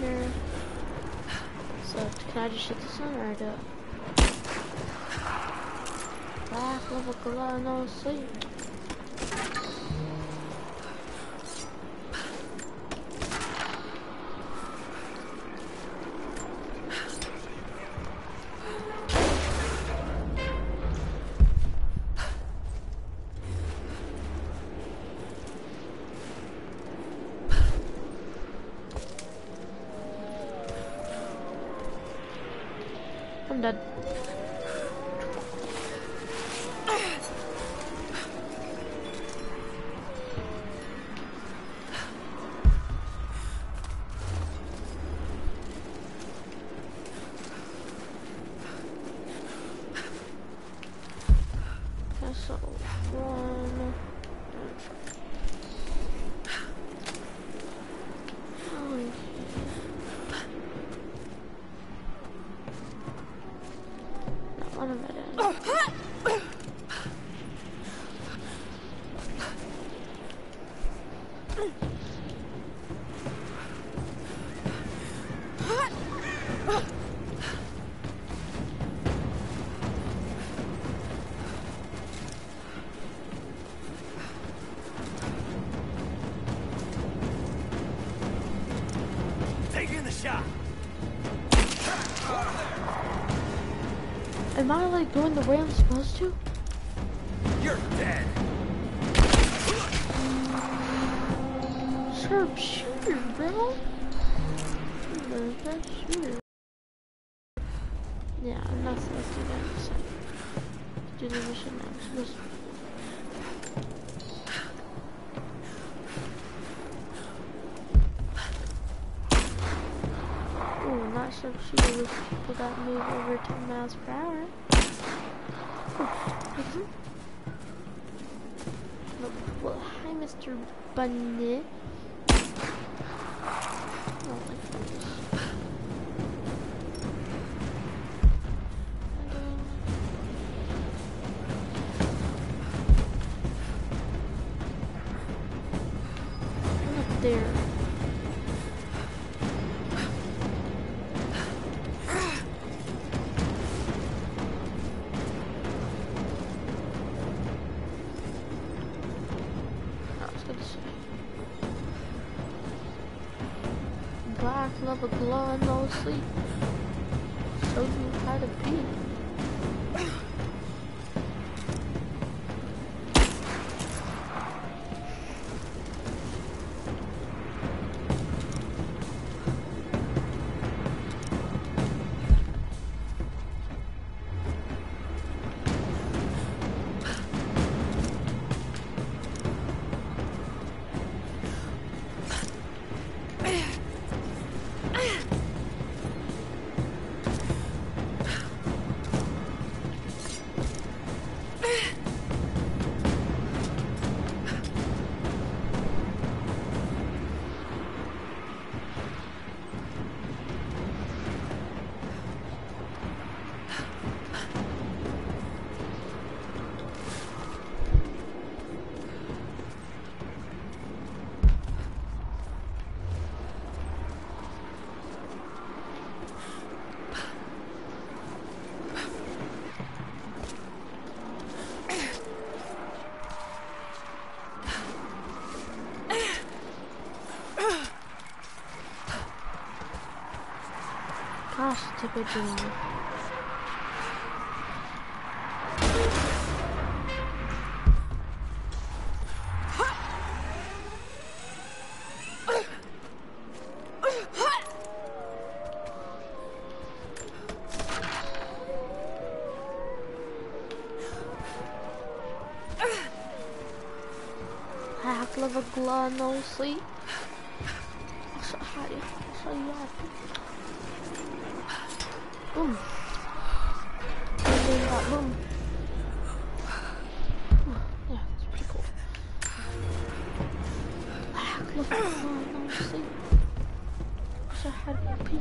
here. So, can I just shut this on or do it? Black level glow, no sleep. I'm going the way I'm supposed to? You're dead. Sharpshooter, bro. Sharpshooter. Yeah, I'm not supposed to do that. So, do the mission now. I'm supposed to. Ooh, not sharpshooter with people that move over 10 miles per hour. turbané love Gosh, it's a good journey. Half of a glow, no sleep. So high, so happy. Boom. That boom. Oh, yeah, it's pretty cool. Look at that, no sleep. so had to pee.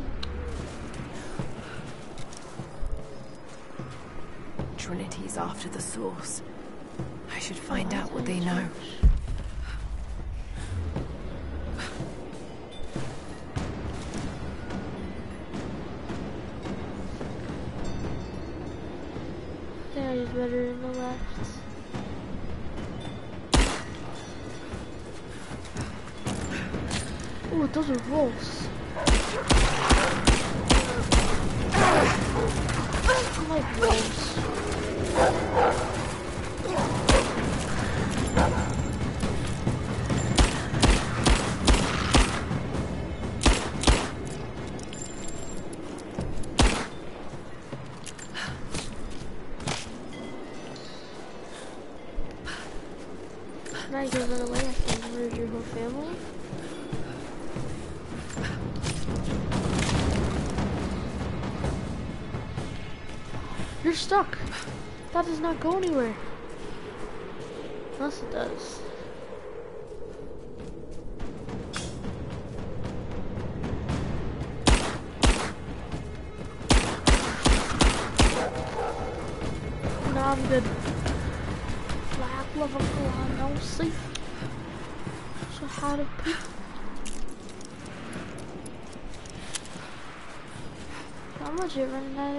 Trinity's after the source. I should find out what they know. Yeah, better in the left. Oh, those are wolves. Not go anywhere. Unless it does. No, I'm good. Black lava claw, no safe. So how to poop? Much you running out of?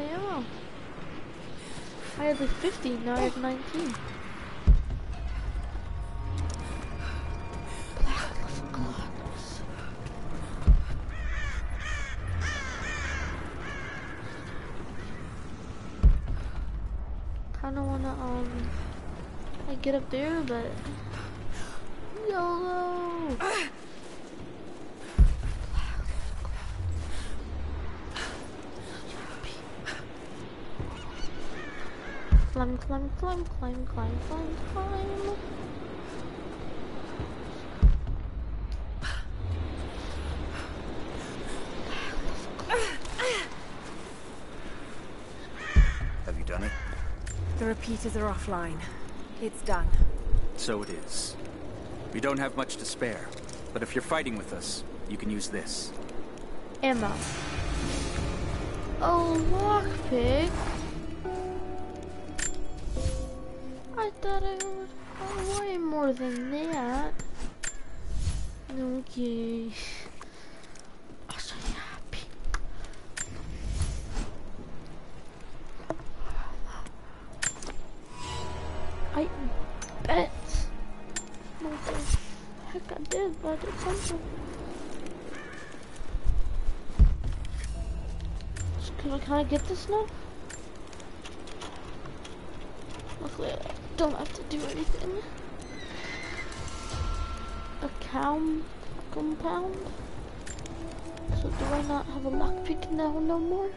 I had like 50, now I have 19. Black lava claws. Kinda wanna, um, I get up there, but Climb, climb, climb, climb, climb, climb, climb. Have you done it? The repeaters are offline. It's done. So it is. We don't have much to spare, but if you're fighting with us, you can use this. Ammo. Oh, lockpick. Can I now? Luckily, I don't have to do anything. A cow compound? So do I not have a lockpick now no more?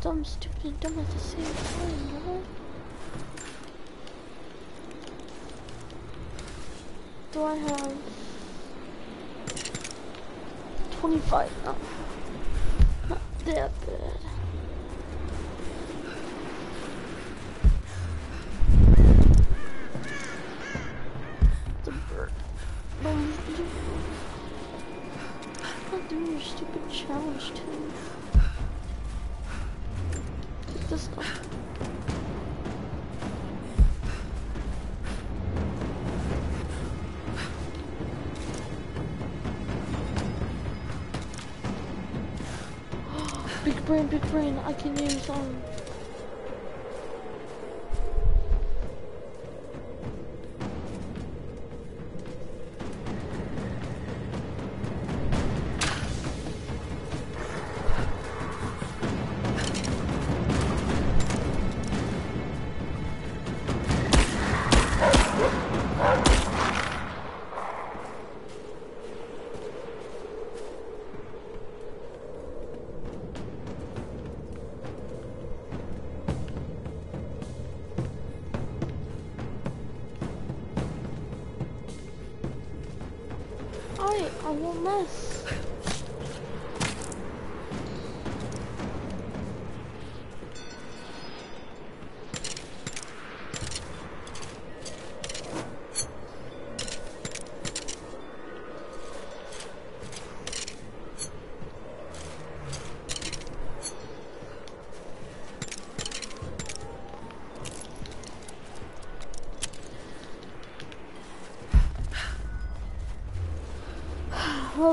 Dumb, stupid, and dumb at the same time, man. Do I have 25? No. Not that bad. Doing your stupid challenge to off. big brain, big brain, I can use um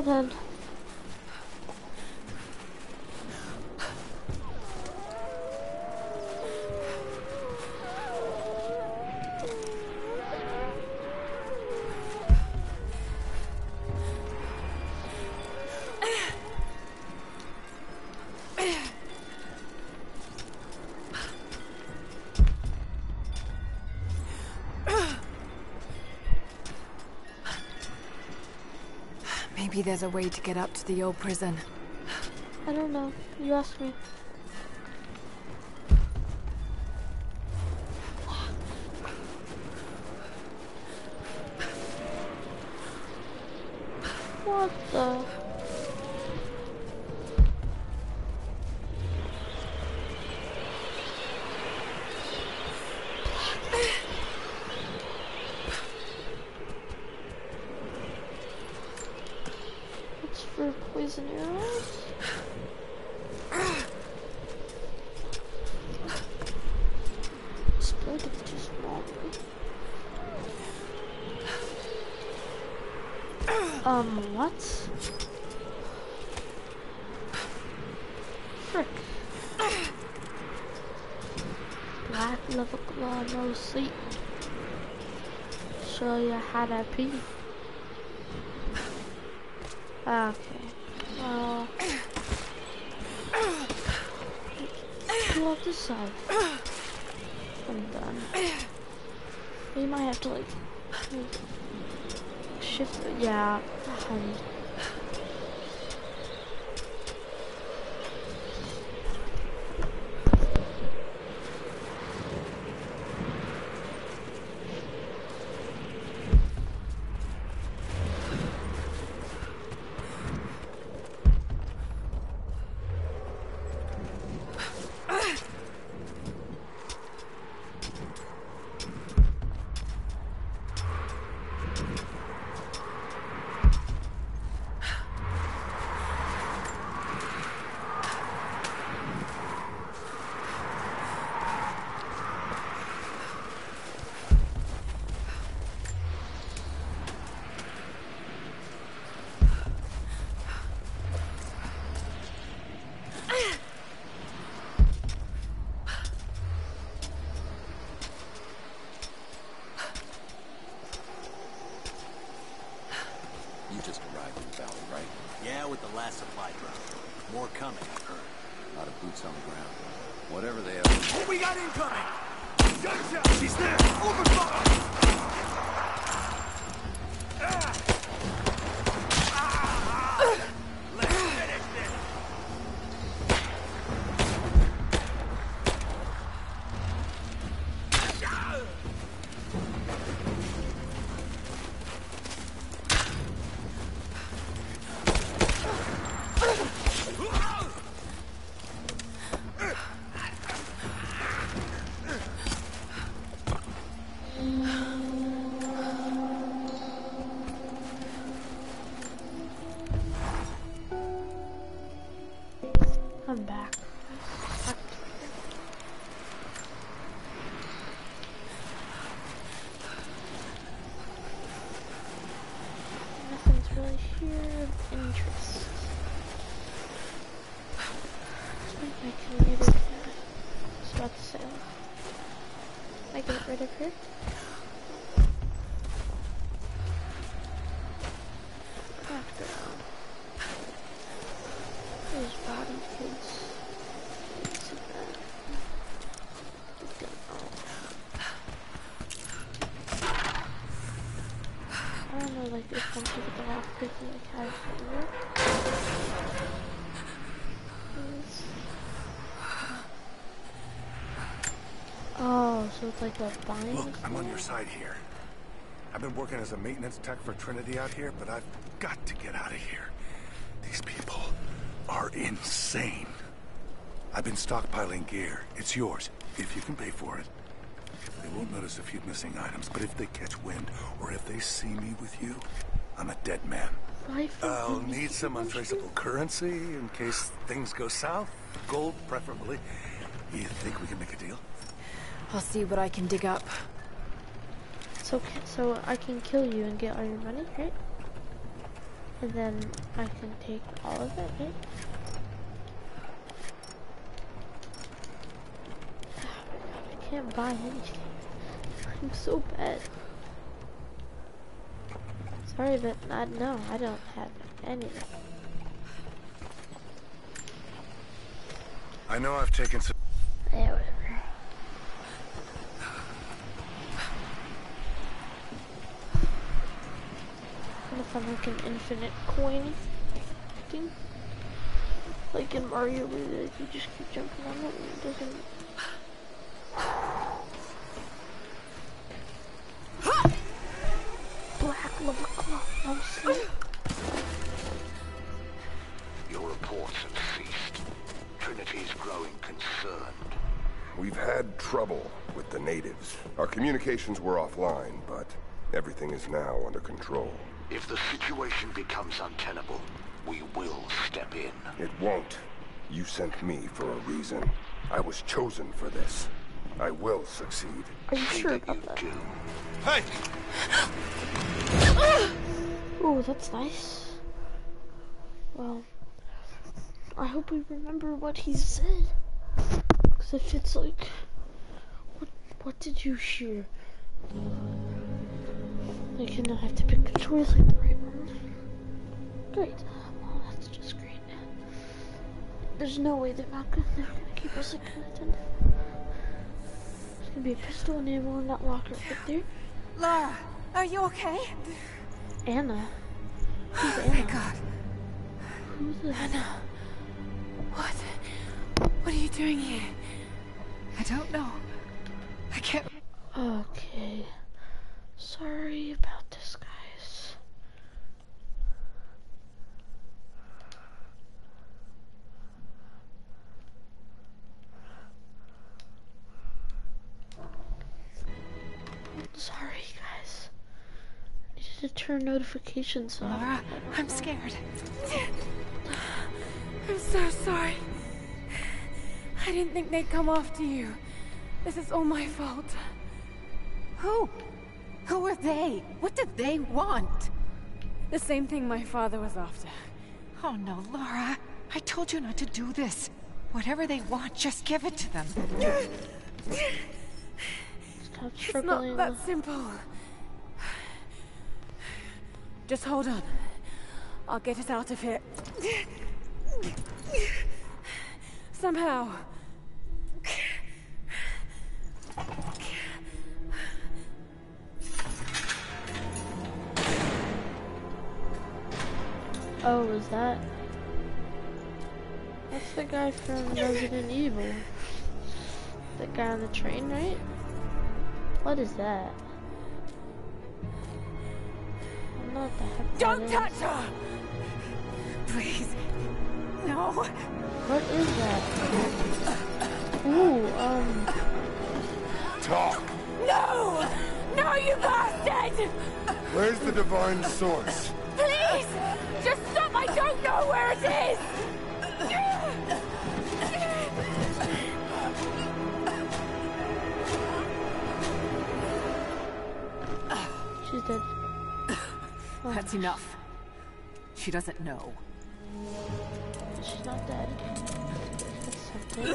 childhood. there's a way to get up to the old prison. I don't know. You ask me. like a bind. Look, I'm on your side here. I've been working as a maintenance tech for Trinity out here, but I've got to get out of here. These people are insane. I've been stockpiling gear. It's yours, if you can pay for it. They won't notice a few missing items, but if they catch wind, or if they see me with you, I'm a dead man. I'll need some untraceable currency in case things go south. Gold, preferably. You think we can make a deal? I'll see what I can dig up. So, so I can kill you and get all your money, right? And then I can take all of it, right? I can't buy anything. I'm so bad. Sorry, but I no, I don't have anything. I know I've taken some. Yeah, whatever. What if I'm like an infinite coin thing? Like in Mario where like, you just keep jumping on it and it doesn't Black lava claw, no sleep. Your reports have ceased. Trinity's growing concerned. We've had trouble with the natives. Our communications were offline, but everything is now under control. If the situation becomes untenable, we will step in. It won't. You sent me for a reason. I was chosen for this. I will succeed. Are you sure about that? Hey! Oh, that's nice. Well, I hope we remember what he said. Because if it's like, what, what did you hear? Like, and I have to pick a choice like the right one. Great. Well, that's just great. There's no way they're not gonna, they're gonna keep us. There's gonna be a pistol and ammo in that locker right there. Lara, are you okay? Anna. Who's Oh Anna? my god. Who's this? Anna. What? What are you doing here? I don't know. I can't. Okay. Sorry about this, guys. Sorry, guys. I needed to turn notifications off. Lara, I'm scared. I'm so sorry. I didn't think they'd come after you. This is all my fault. Who? Who are they? What did they want? The same thing my father was after. Oh no, Lara. I told you not to do this. Whatever they want, just give it to them. Stop It's not that simple. Just hold on. I'll get us out of here. Somehow. Oh, is that? That's the guy from Resident Evil. The guy on the train, right? What is that? I'm not the heck Don't that touch is. her! Please. No. What is that? Ooh, um, Talk! No! No, you bastard! Where's the divine source? Please! Just stop! I don't know where it is! she's dead. That's enough. She doesn't know. She's not dead. That's something.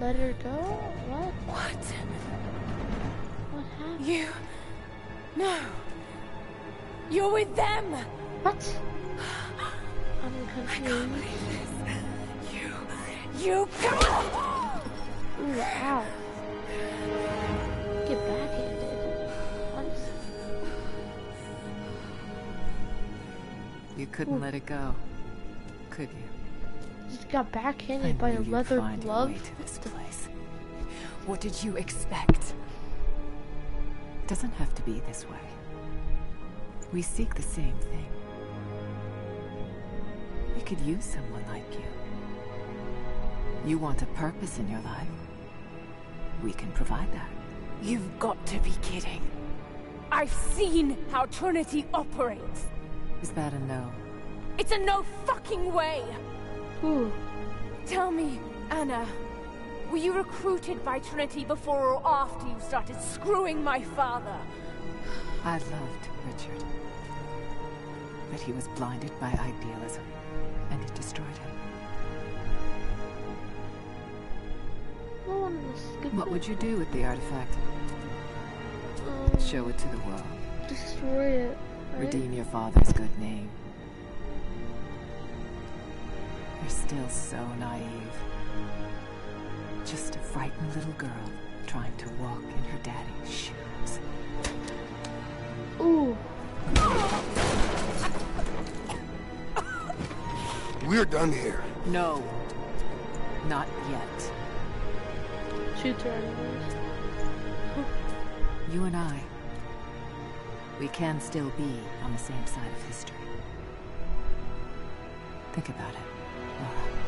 Let her go? What? What? What happened? You... No. You're with them! What? I'm confused. You... You... Ooh, ow. Get backhanded. Honestly. You couldn't let it go, could you? Just got I backhanded by a leather glove. way to this place. What did you expect? Doesn't have to be this way. We seek the same thing. We could use someone like you. You want a purpose in your life. We can provide that. You've got to be kidding. I've seen how Trinity operates. Is that a no? It's a no fucking way! Ooh. Tell me, Anna, were you recruited by Trinity before or after you started screwing my father? I loved Richard. But he was blinded by idealism, and it destroyed him. No one was good What would you do with the artifact? Um, Show it to the world. destroy it. Right? Redeem your father's good name. You're still so naive. Just a frightened little girl trying to walk in her daddy's shoes. Ooh. We're done here. No. Not yet. Shoots her anyways. You and I. We can still be on the same side of history. Think about it, Lara.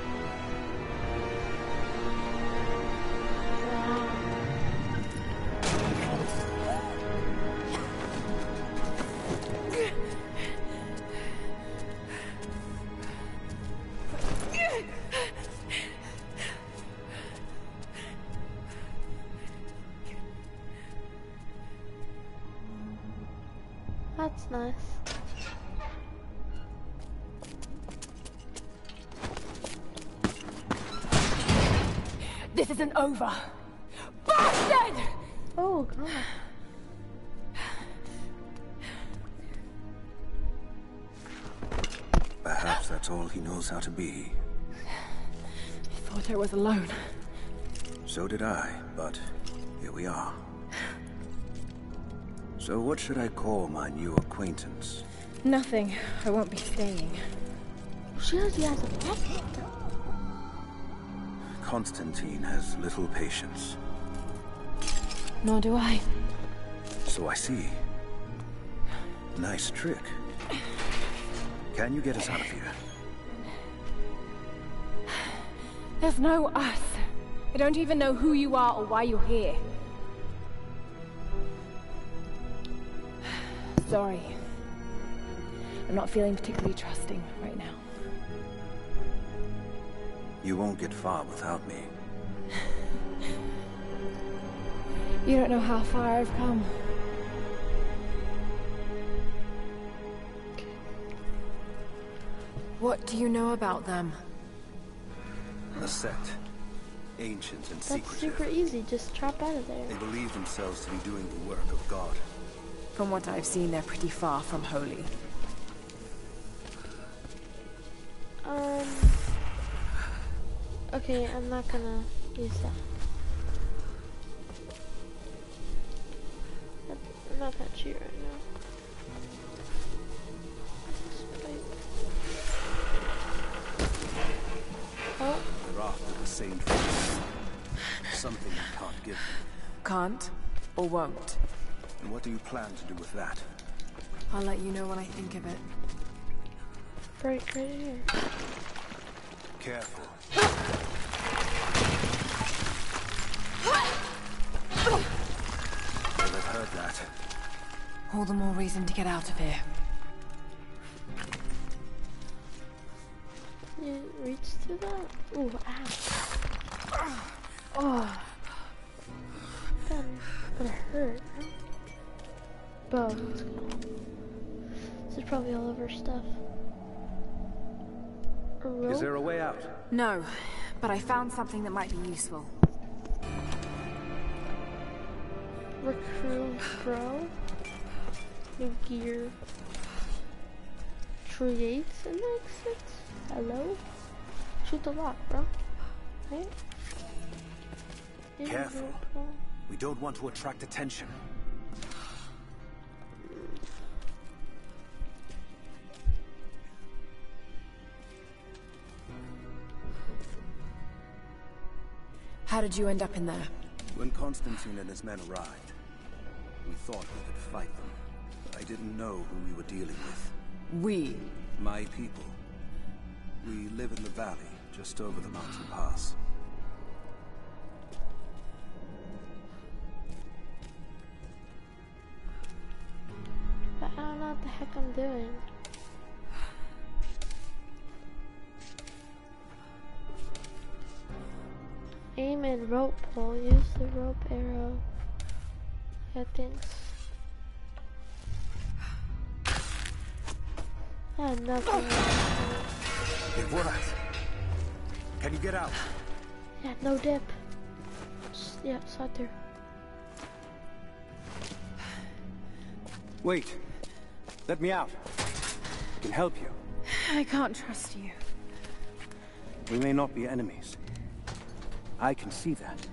Over. Bastard! Oh god. Perhaps that's all he knows how to be. I thought I was alone. So did I, but here we are. So what should I call my new acquaintance? Nothing. I won't be staying. She already has a passport. Constantine has little patience. Nor do I. So I see. Nice trick. Can you get us out of here? There's no us. I don't even know who you are or why you're here. Sorry. I'm not feeling particularly trusting right now. You won't get far without me. You don't know how far I've come. What do you know about them? A sect. Ancient and That's super easy. Just chop out of there. They believe themselves to be doing the work of God. From what I've seen, they're pretty far from holy. Um. Okay, I'm not gonna use that. I'm not gonna cheat right now. Oh, They're after the same thing. Something you can't give them. Can't or won't. And what do you plan to do with that? I'll let you know when I think of it. right, right here. Careful. Well, I've heard that. All the more reason to get out of here. You reach through that? Ooh, ow. Oh. That would hurt. Bo. This is probably all of our stuff. A rope? Is there a way out? No, but I found something that might be useful. Recruit Pro. New gear. Creates an exit. Hello? Shoot the lock, bro. Right? Careful. We don't want to attract attention. How did you end up in there? When Constantine and his men arrived, We thought we could fight them. I didn't know who we were dealing with. We? My people. We live in the valley, just over the mountain pass. But I don't know what the heck I'm doing. Rope pull. Use the rope arrow. Yeah, thanks. I have nothing. Hey, Vorat! Can you get out? Yeah, no dip. Just, yeah, it's out there. Wait. Let me out. I can help you. I can't trust you. We may not be enemies. I can see that.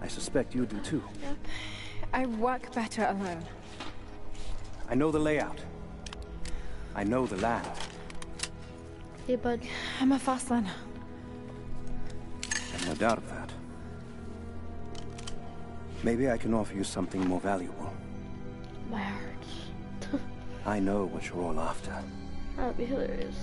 I suspect you do too. I work better alone. I know the layout. I know the land. Hey, bud. I'm a fast learner. I've no doubt of that. Maybe I can offer you something more valuable. My heart. I know what you're all after. That'd be hilarious.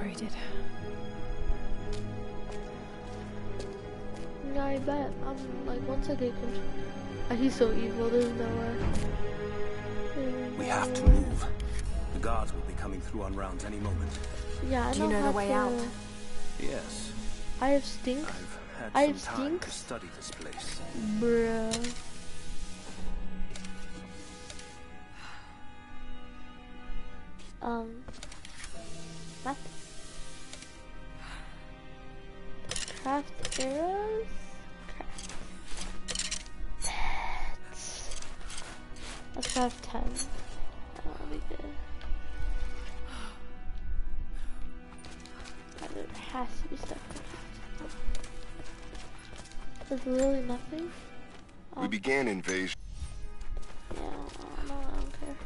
Separated. Yeah, I bet. I'm like, once I get control. Uh, he's so evil, there's no way. There's We no have to move. The guards will be coming through on rounds any moment. Yeah, I Do you know know the way to- out? Yes, I have stink. I've had I some have time stink. to study this place. Bruh. Um. Craft arrows? Craft. Let's, let's craft 10. That'll be good. Yeah, there has to be stuff. There's really nothing? We began invasion. Yeah, don't I don't care.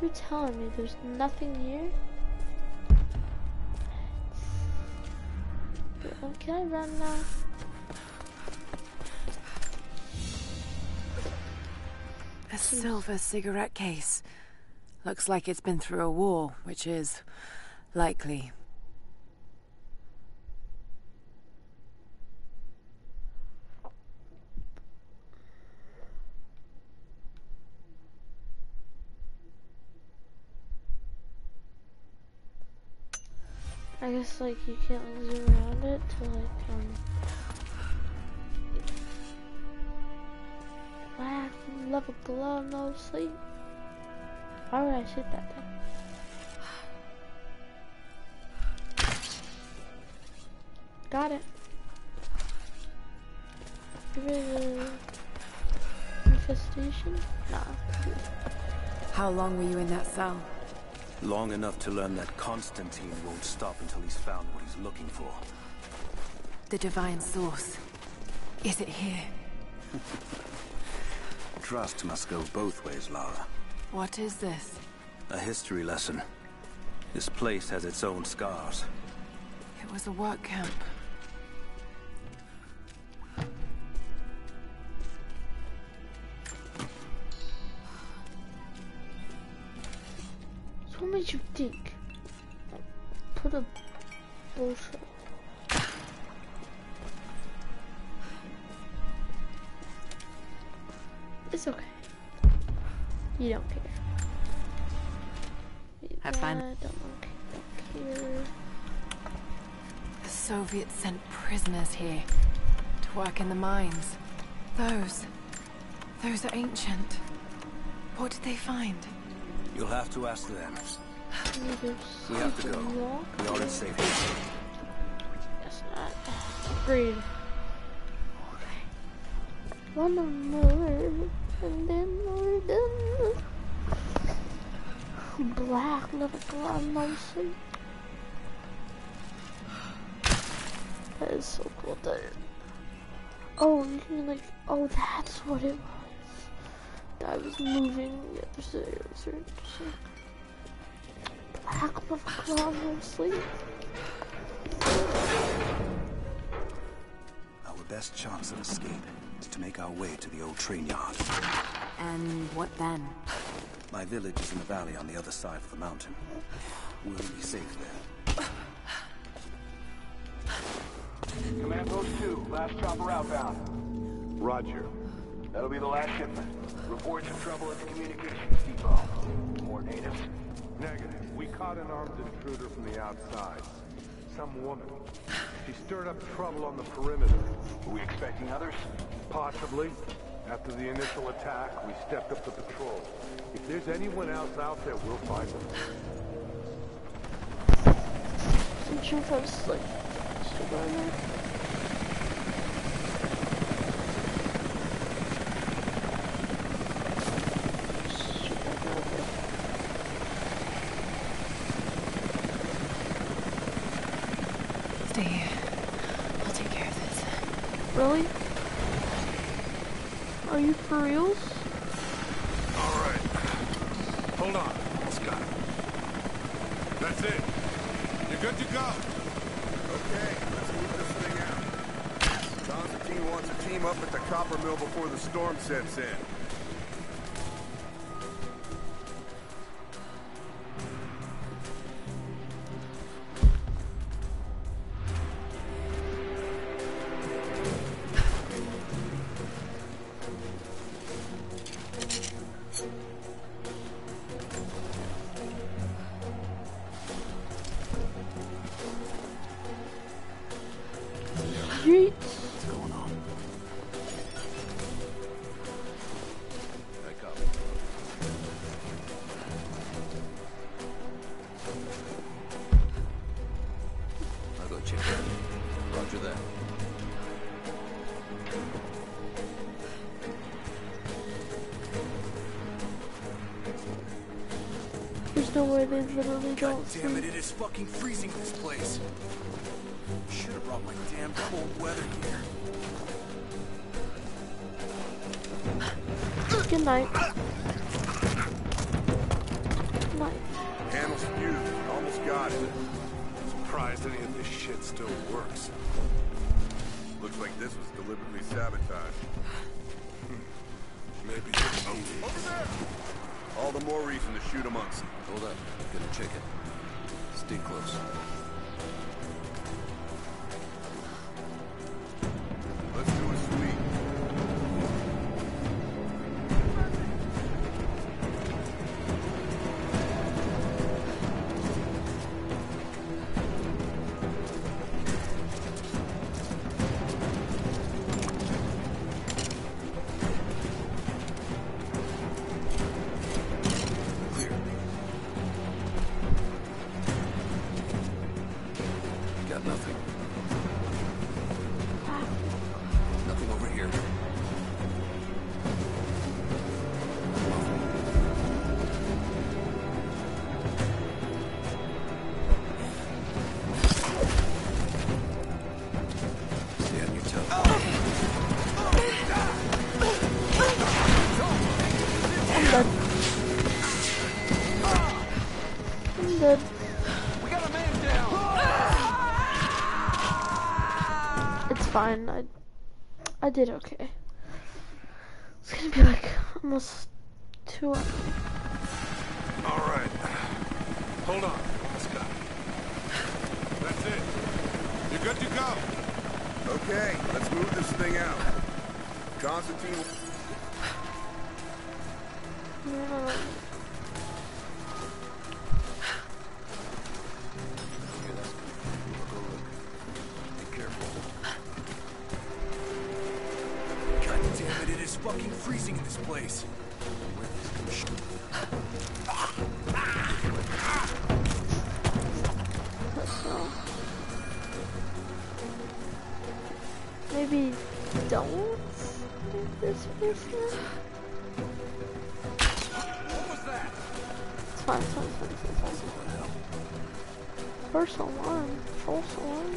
You're telling me there's nothing here? Can I run now? A silver cigarette case. Looks like it's been through a war, which is likely. I guess like you can't like, zoom around it to like um. Black level glow no sleep. Why would I shoot that thing? Got it. Infestation? Nah. How long were you in that cell? Long enough to learn that Constantine won't stop until he's found what he's looking for. The divine source. Is it here? Trust must go both ways, Lara. What is this? A history lesson. This place has its own scars. It was a work camp. So what made you think? Put a bullshit. It's okay. You don't care. Leave Have fun. Don't look back here. The Soviets sent prisoners here to work in the mines. Those. Those are ancient. What did they find? You'll have to ask them. We have to go. walk. We are in safe haven. That's not. Agreed. One more, and then we're done. Black little mostly. That is so cool. That oh, you can like oh, that's what it was. I was moving the other side. Black little mostly. Our best chance of escape is to make our way to the old train yard. And what then? My village is in the valley on the other side of the mountain. We'll be safe there. Command Post 2, last chopper outbound. Roger. That'll be the last shipment. Reports of trouble at the communications depot. More natives. Negative. We caught an armed intruder from the outside. Some woman. She stirred up trouble on the perimeter. Are we expecting others? Possibly. After the initial attack, we stepped up the patrol. If there's anyone else out there, we'll find them. If I was like super on there. Stay here. I'll take care of this. Really? Are you for reals? All right. Hold on. Scott. That's it. You're good to go. Okay, let's move this thing out. Constantine wants a team up at the copper mill before the storm sets in. There's they literally God don't damn it, it is fucking freezing this place. Should have brought my damn cold weather gear. Good night. Good night. Panel's fused. Almost got it. Surprised any of this shit still works. Looks like this was deliberately sabotaged. Hmm. Maybe it's needed. Over there! All the more reason to shoot amongst. Hold up. Gonna check it. Stay close. First alarm, false alarm.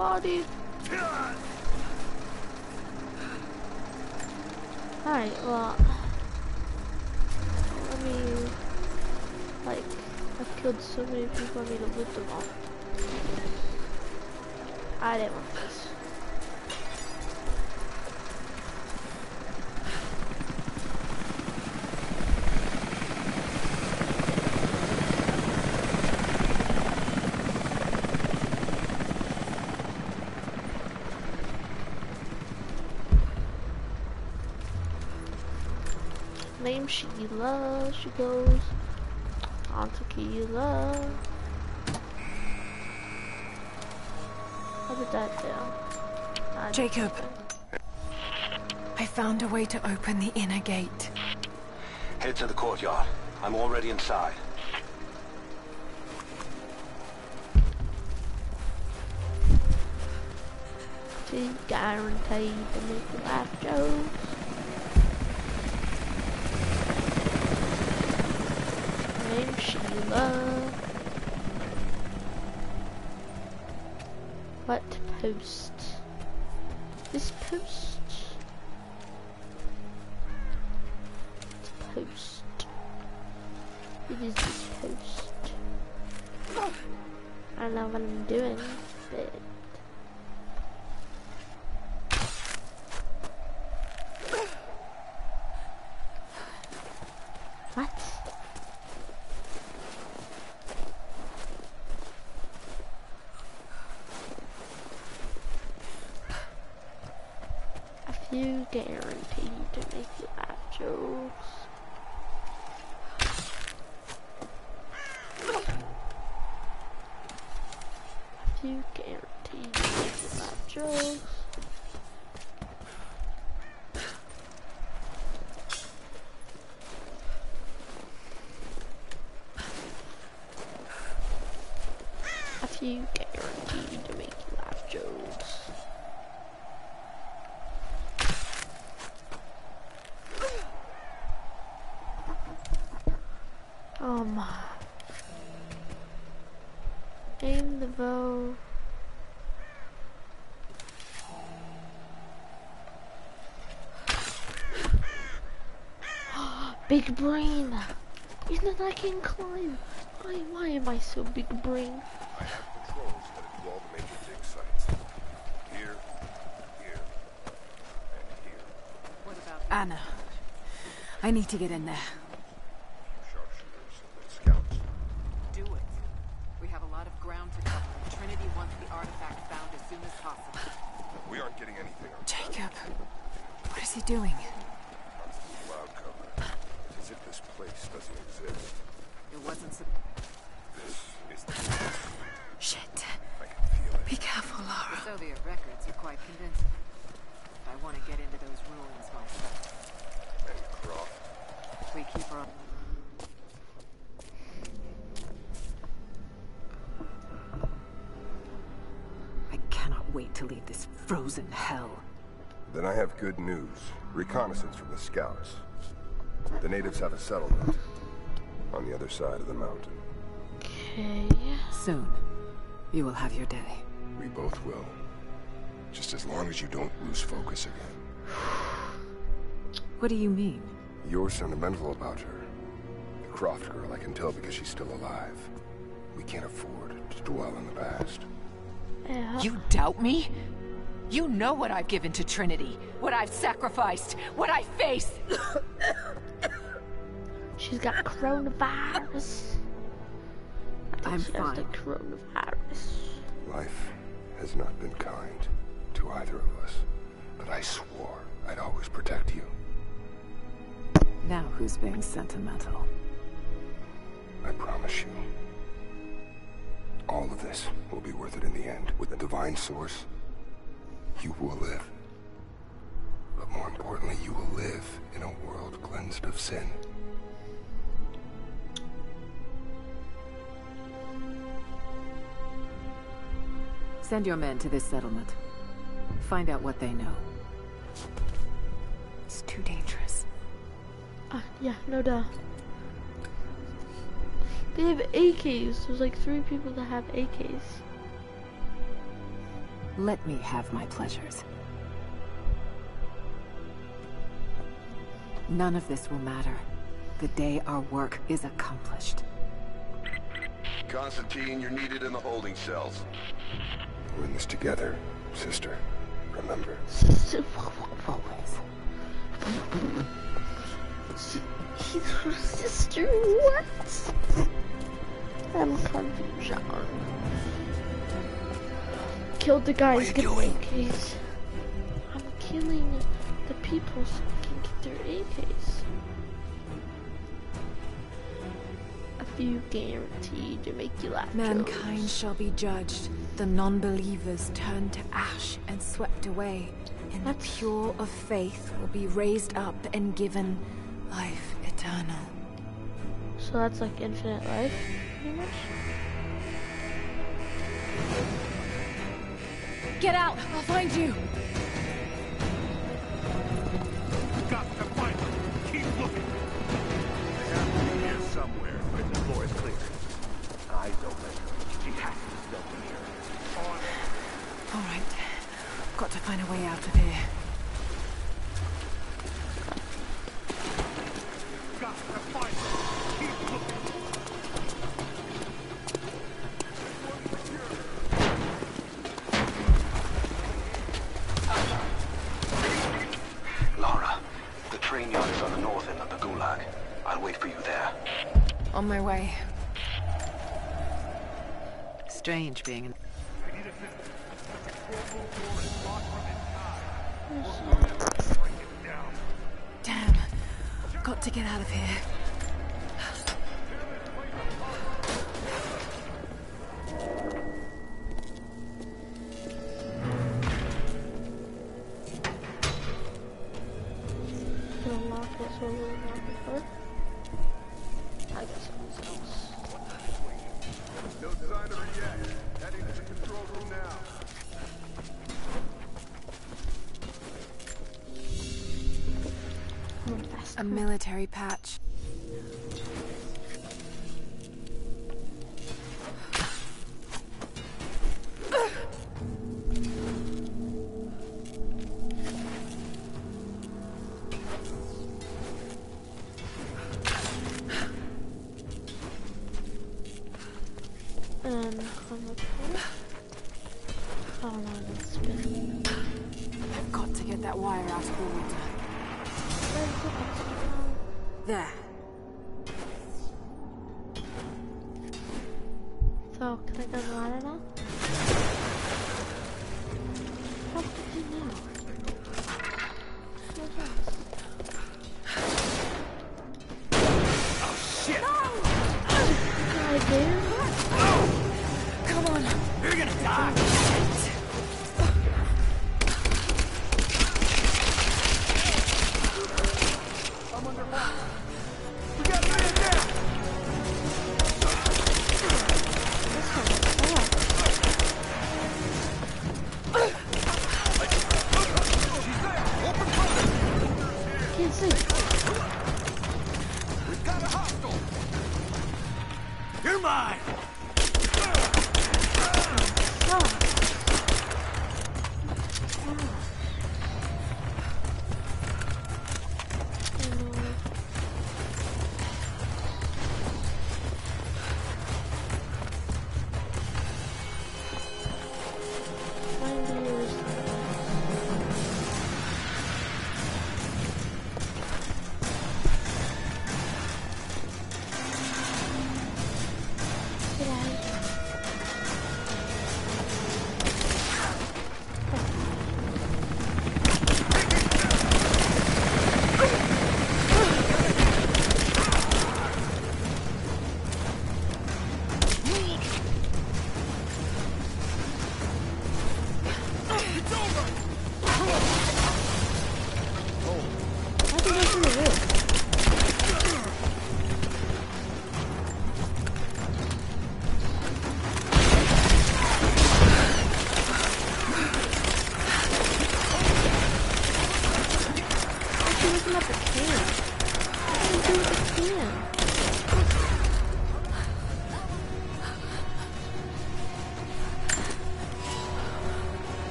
Bodied. Alright, well, let me, like, I've killed so many people, I need to loot them all. I didn't want this. Name Sheila, she goes on tequila. How did that fail? I- Jacob. I found a way to open the inner gate. Head to the courtyard. I'm already inside. She's guaranteed to make you laugh, Joe. Name's Sheila. What to make you laugh jokes. A few guaranteed to make you laugh jokes. Oh my. Aim the bow. Big brain. Isn't I can climb? Why, why am I so big brain? I have to all the major sites. Anna, I need to get in there. Reconnaissance from the scouts. The natives have a settlement on the other side of the mountain. Okay. Soon, you will have your day. We both will. Just as long as you don't lose focus again. What do you mean? You're sentimental about her. The Croft girl, I can tell because she's still alive. We can't afford to dwell in the past. Yeah. You doubt me? You know what I've given to Trinity, what I've sacrificed, what I face. She's got coronavirus. I think I'm she has the fine. coronavirus. Life has not been kind to either of us. But I swore I'd always protect you. Now who's being sentimental? I promise you. All of this will be worth it in the end. With the divine source, you will live. Cleansed of sin. Send your men to this settlement. Find out what they know. It's too dangerous. Ah, yeah, no doubt. They have AKs. There's like three people that have AKs. Let me have my pleasures. None of this will matter. The day our work is accomplished. Constantine, you're needed in the holding cells. We're in this together, sister. Remember. Always. He's her sister. What? I'm confused. Killed the guys. you Get doing? AKs. I'm killing the people case. A few guaranteed to make you laugh. Mankind jokes. shall be judged. The non-believers turned to ash and swept away. And That's... the pure of faith will be raised up and given life eternal. So that's like infinite life, pretty much? Get out! I'll find you! eyes open. She has to still in here. All right. Got to find a way out of here. advantage being in. Damn. Got to get out of here. military pat.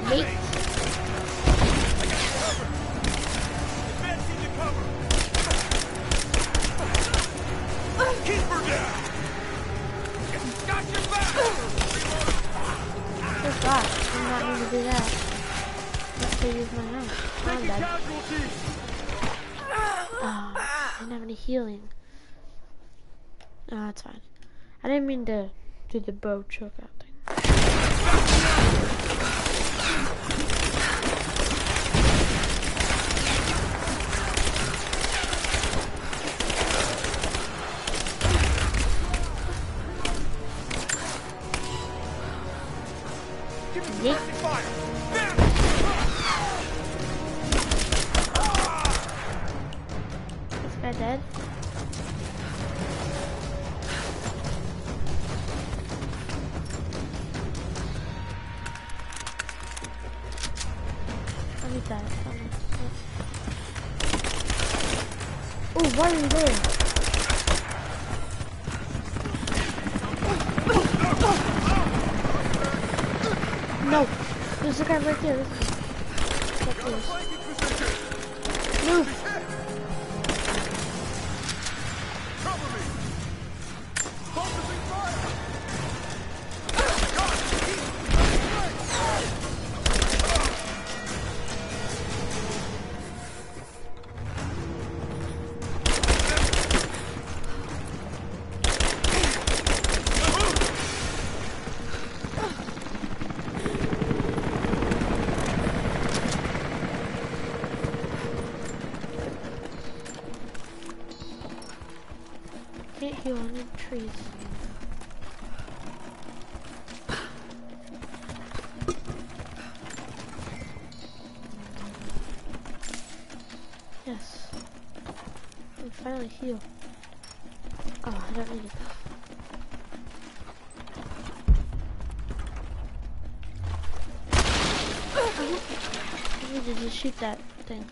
Oh god, I'm not going to do that. Let's use my knife. Didn't have any healing. Ah, fine. I didn't mean to do the bow choke up. Heal. Oh, I don't need it. I need to shoot that thing.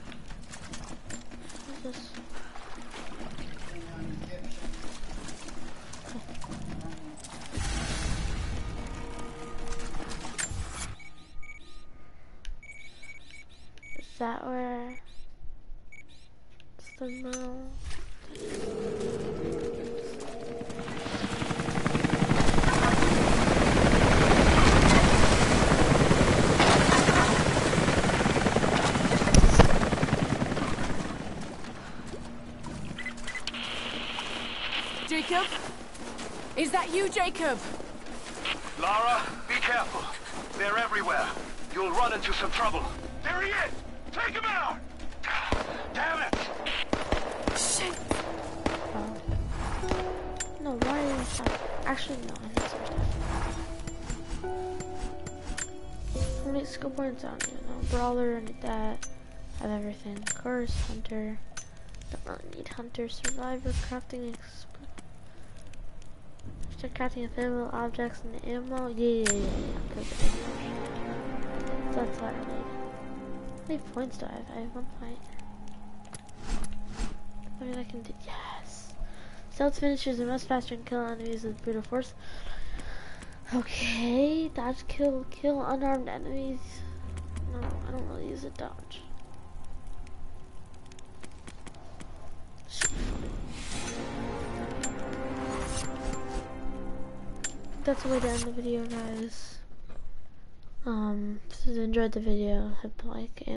That you, Jacob? Lara, be careful. They're everywhere. You'll run into some trouble. There he is! Take him out! Damn it! Shit! Oh. No, why is that? Actually, no, I need some stuff. How many skateboards on you know? Brawler, I need that. I have everything. Of course, Hunter. Don't really need Hunter. Survivor, crafting, exp Start crafting ephemeral objects and ammo. Yeah, yeah, yeah, yeah. That's what I need. How many points do I have? I have one point. I mean, I can do. Yes! Stealth finishes are much faster and kill enemies with brutal force. Okay, dodge, kill, kill unarmed enemies. No, I don't really use a dodge. That's the way to end the video, guys. Um, if you enjoyed the video, hit like and